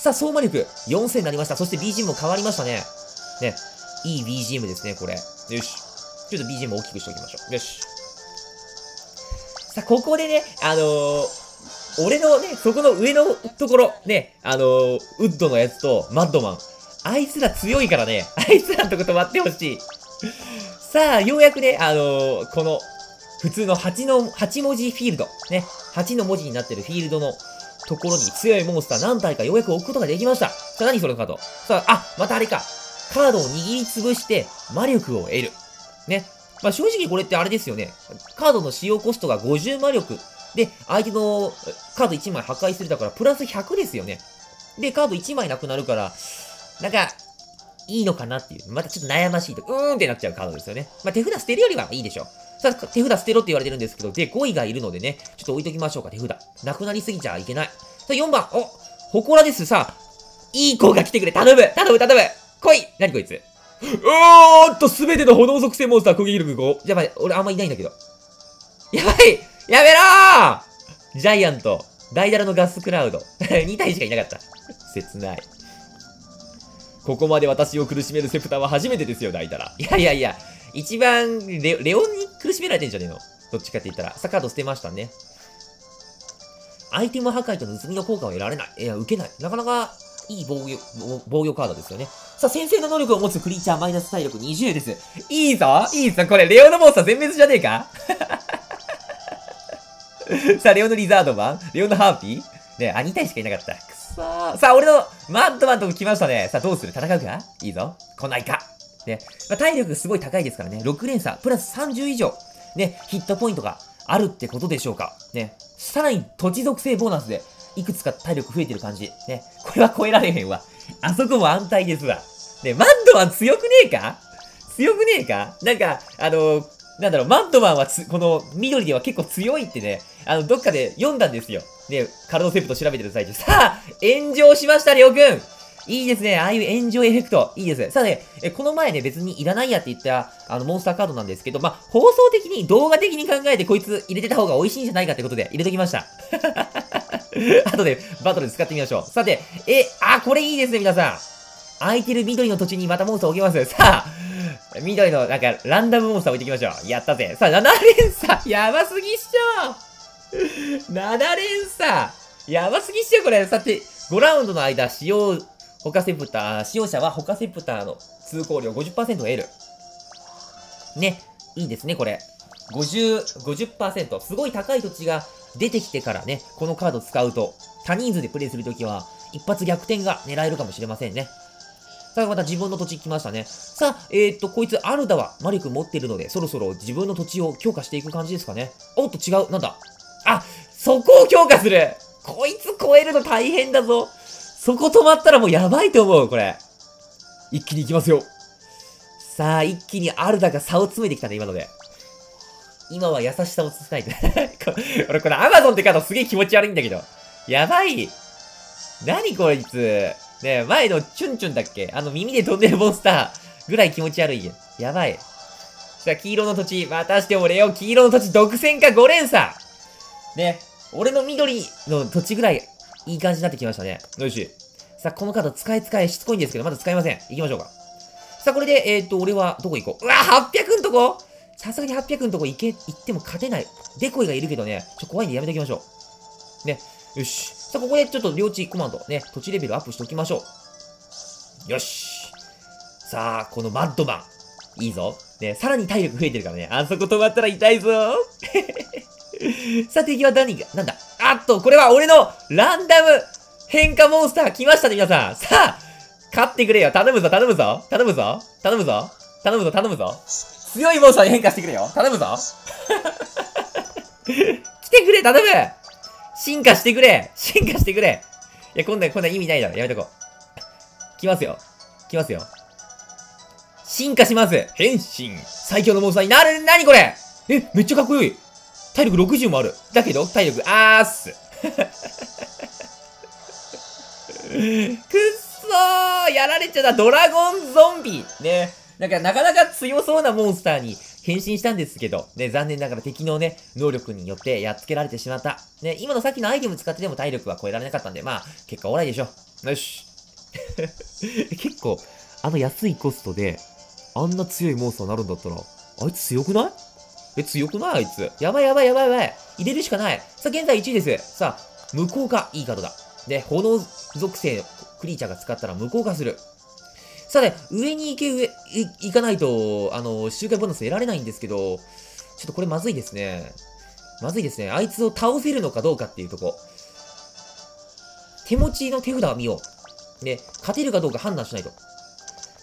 さあ、相馬力4000になりました。そして BGM も変わりましたね。ね。いい BGM ですね、これ。よし。ちょっと BGM 大きくしておきましょう。よし。さあ、ここでね、あのー、俺のね、そこの上のところ、ね、あのー、ウッドのやつとマッドマン。あいつら強いからね、あいつらのとこ止まってほしい。さあ、ようやくね、あのー、この、普通の8の、8文字フィールド、ね、8の文字になってるフィールドのところに強いモンスター何体かようやく置くことができました。さあ、何それのカード？さあ、あ、またあれか。カードを握りつぶして魔力を得る。ね。まあ、正直これってあれですよね。カードの使用コストが50魔力。で、相手のカード1枚破壊するだから、プラス100ですよね。で、カード1枚なくなるから、なんか、いいのかなっていう。またちょっと悩ましいと。うーんってなっちゃうカードですよね。まあ、手札捨てるよりはいいでしょ。さあ、手札捨てろって言われてるんですけど、で、5位がいるのでね、ちょっと置いときましょうか、手札。なくなりすぎちゃいけない。さあ、4番。お、ほこらです。さあ、いい子が来てくれ。頼む頼む頼む来い何こいつおーっと、すべての炎属性モンスター攻撃力5。やばい、俺あんまいないんだけど。やばいやめろージャイアント、ダイダラのガスクラウド。2体しかいなかった。切ない。ここまで私を苦しめるセプターは初めてですよ、ダイダラ。いやいやいや、一番レ、レオンに苦しめられてんじゃねえの？どっちかって言ったら。さ、カード捨てましたね。アイテム破壊と盗みの効果を得られない。いや、受けない。なかなか、いい防御、防御カードですよね。さあ、先制の能力を持つクリーチャーマイナス体力20です。いいぞいいぞこれ、レオのモンスター全滅じゃねえか？さあ、レオのリザードマンレオのハーピー？ねあ、2体しかいなかった。くそさあ、さあ、俺のマッドマンとこ来ましたね。さあ、どうする？戦うか？いいぞ。来ないか。ね。まあ、体力すごい高いですからね。6連鎖、プラス30以上。ね、ヒットポイントがあるってことでしょうか。ね。さらに土地属性ボーナスで、いくつか体力増えてる感じ。ね。これは超えられへんわ。あそこも安泰ですわ。ね、マッドマン強くねえか？強くねえか？なんか、あのー、なんだろう、マッドマンはこの緑では結構強いってね、あの、どっかで読んだんですよ。ね、カルドセプト調べてる最中。さあ、炎上しました、りょうくんいいですね。ああいう炎上エフェクト。いいです。さあね、え、この前ね、別にいらないやって言った、あの、モンスターカードなんですけど、まあ、放送的に、動画的に考えてこいつ入れてた方が美味しいんじゃないかってことで入れときました。後で、バトルで使ってみましょう。さて、え、あ、これいいですね、皆さん。空いてる緑の土地にまたモンスター置きます。さあ、緑の、なんか、ランダムモンスター置いていきましょう。やったぜ。さあ、7連鎖やばすぎっしょ !7 連鎖やばすぎっしょ、これ。さて、5ラウンドの間、使用、ホカセプター、使用者はホカセプターの通行量50%を得る。ね。いいですね、これ。50、50%。すごい高い土地が出てきてからね、このカード使うと、多人数でプレイするときは、一発逆転が狙えるかもしれませんね。さあ、また自分の土地来ましたね。さあ、えー、っと、こいつ、アルダはマリク持ってるので、そろそろ自分の土地を強化していく感じですかね。おっと、違う。なんだあ、そこを強化するこいつ超えるの大変だぞ。そこ止まったらもうやばいと思う、これ。一気に行きますよ。さあ、一気にアルダが差を詰めてきたね、今ので。今は優しさを伝えて。俺、これアマゾンってカードすげえ気持ち悪いんだけど。やばい。何こいつ。ね前のチュンチュンだっけ？あの耳で飛んでるモンスターぐらい気持ち悪い。やばい。さあ、黄色の土地。またして俺よ、黄色の土地独占か5連鎖ね、俺の緑の土地ぐらいいい感じになってきましたね。よし。さあ、このカード使い使いしつこいんですけど、まだ使いません。行きましょうか。さあ、これで、えー、っと、俺はどこ行こう？うわ、800んとこ？さすがに800んとこ行け、行っても勝てない。デコイがいるけどね、ちょ、怖いんでやめておきましょう。ね。よし。さあ、ここでちょっと領地コマンド、ね、土地レベルアップしておきましょう。よし。さあ、このマッドマン。いいぞ。ね、さらに体力増えてるからね。あそこ止まったら痛いぞ。さあ、敵は何が、なんだ？あっと、これは俺のランダム変化モンスター来ましたね、皆さん。さあ、勝ってくれよ。頼むぞ、頼むぞ。頼むぞ。頼むぞ。頼むぞ、頼むぞ。強いモンスターに変化してくれよ。頼むぞ。来てくれ、頼む進化してくれ進化してくれいや、こんな、こんな意味ないだろ。やめとこう。来ますよ。来ますよ。進化します変身最強のモンスターになるなにこれ？え、めっちゃかっこよい体力60もある。だけど、体力、あーっす。くっそーやられちゃったドラゴンゾンビね。なんか、なかなか強そうなモンスターに変身したんですけど、ね、残念ながら敵のね、能力によってやっつけられてしまった。ね、今のさっきのアイテム使ってでも体力は超えられなかったんで、まあ、結果オーライでしょ。よし。結構、あの安いコストで、あんな強いモンスターになるんだったら、あいつ強くない？え、強くない？あいつ。やばいやばいやばいやばい。入れるしかない。さあ、現在1位です。さあ、無効化。いいカードだ。で、炎属性のクリーチャーが使ったら無効化する。さあね、上に行け、上、行かないと、あの、周回ボーナス得られないんですけど、ちょっとこれまずいですね。まずいですね。あいつを倒せるのかどうかっていうとこ。手持ちの手札を見よう。ね、勝てるかどうか判断しないと。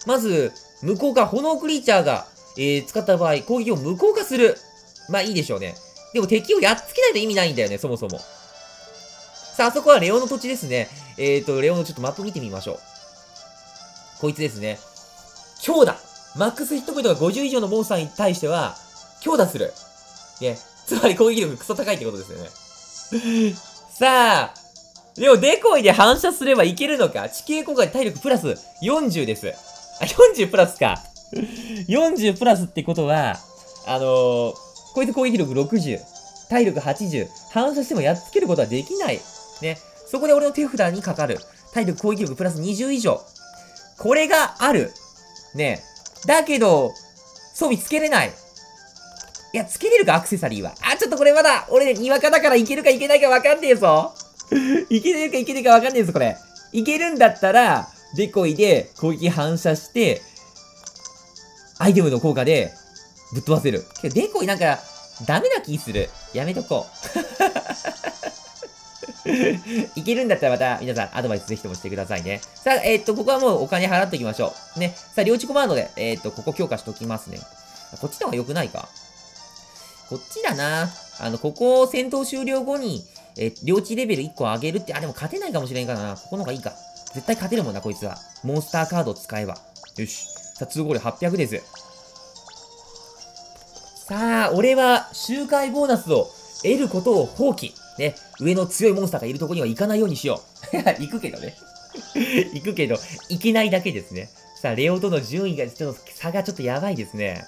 まず、無効化、炎クリーチャーが、えー、使った場合、攻撃を無効化する。まあいいでしょうね。でも敵をやっつけないと意味ないんだよね、そもそも。さあ、あそこはレオの土地ですね。えーと、レオのちょっとマップ見てみましょう。こいつですね。強打マックスヒットポイントが50以上のモンスターに対しては、強打する。ね。つまり攻撃力クソ高いってことですよね。さあ、でもデコイで反射すればいけるのか地形効果で体力プラス40です。あ、40プラスか。40プラスってことは、あのー、こいつ攻撃力60、体力80、反射してもやっつけることはできない。ね。そこで俺の手札にかかる。体力攻撃力プラス20以上。これがある。ねだけど、装備つけれない。いや、つけれるか、アクセサリーは。あ、ちょっとこれまだ、俺、にわかだからいけるかいけないかわかんねえぞ。いけるかいけないかわかんねえぞ、これ。いけるんだったら、デコイで攻撃反射して、アイテムの効果で、ぶっ飛ばせる。けど、デコイなんか、ダメな気する。やめとこう。いけるんだったらまた皆さんアドバイスぜひともしてくださいね。さあ、えー、っと、ここはもうお金払っておきましょう。ね。さあ、領地コマンドで、えー、っと、ここ強化しておきますね。こっちの方が良くないかこっちだな。あの、ここを戦闘終了後に、えー、領地レベル1個上げるって、あ、でも勝てないかもしれんからな。ここの方がいいか。絶対勝てるもんな、こいつは。モンスターカードを使えば。よし。さあ、2ゴール800です。さあ、俺は周回ボーナスを得ることを放棄。ね、上の強いモンスターがいるとこには行かないようにしよう。行くけどね。行くけど、行けないだけですね。さあ、レオとの順位が、ちょっと差がちょっとやばいですね。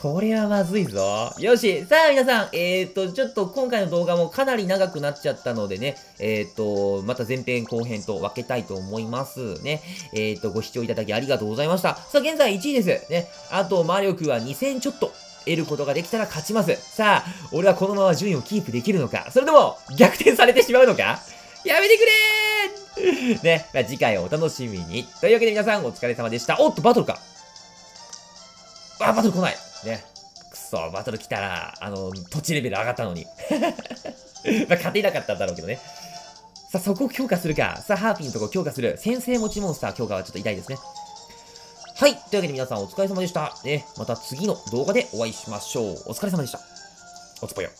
これはまずいぞ。よし。さあ、皆さん、えっ、ー、と、ちょっと今回の動画もかなり長くなっちゃったのでね、えっ、ー、と、また前編後編と分けたいと思いますね。えっ、ー、と、ご視聴いただきありがとうございました。さあ、現在1位です。ね。あと、魔力は2000ちょっと。得ることができたら勝ちます。さあ、俺はこのまま順位をキープできるのかそれとも、逆転されてしまうのかやめてくれーね、まあ、次回をお楽しみに。というわけで皆さんお疲れ様でした。おっと、バトルか。あ、バトル来ない。ね。くそ、バトル来たら、あの、土地レベル上がったのに。まあ、勝てなかったんだろうけどね。さあ、そこを強化するか。さあ、ハーピーのとこ強化する。先制持ちモンスター強化はちょっと痛いですね。はい。というわけで皆さんお疲れ様でした。ね、また次の動画でお会いしましょう。お疲れ様でした。おつぽよ。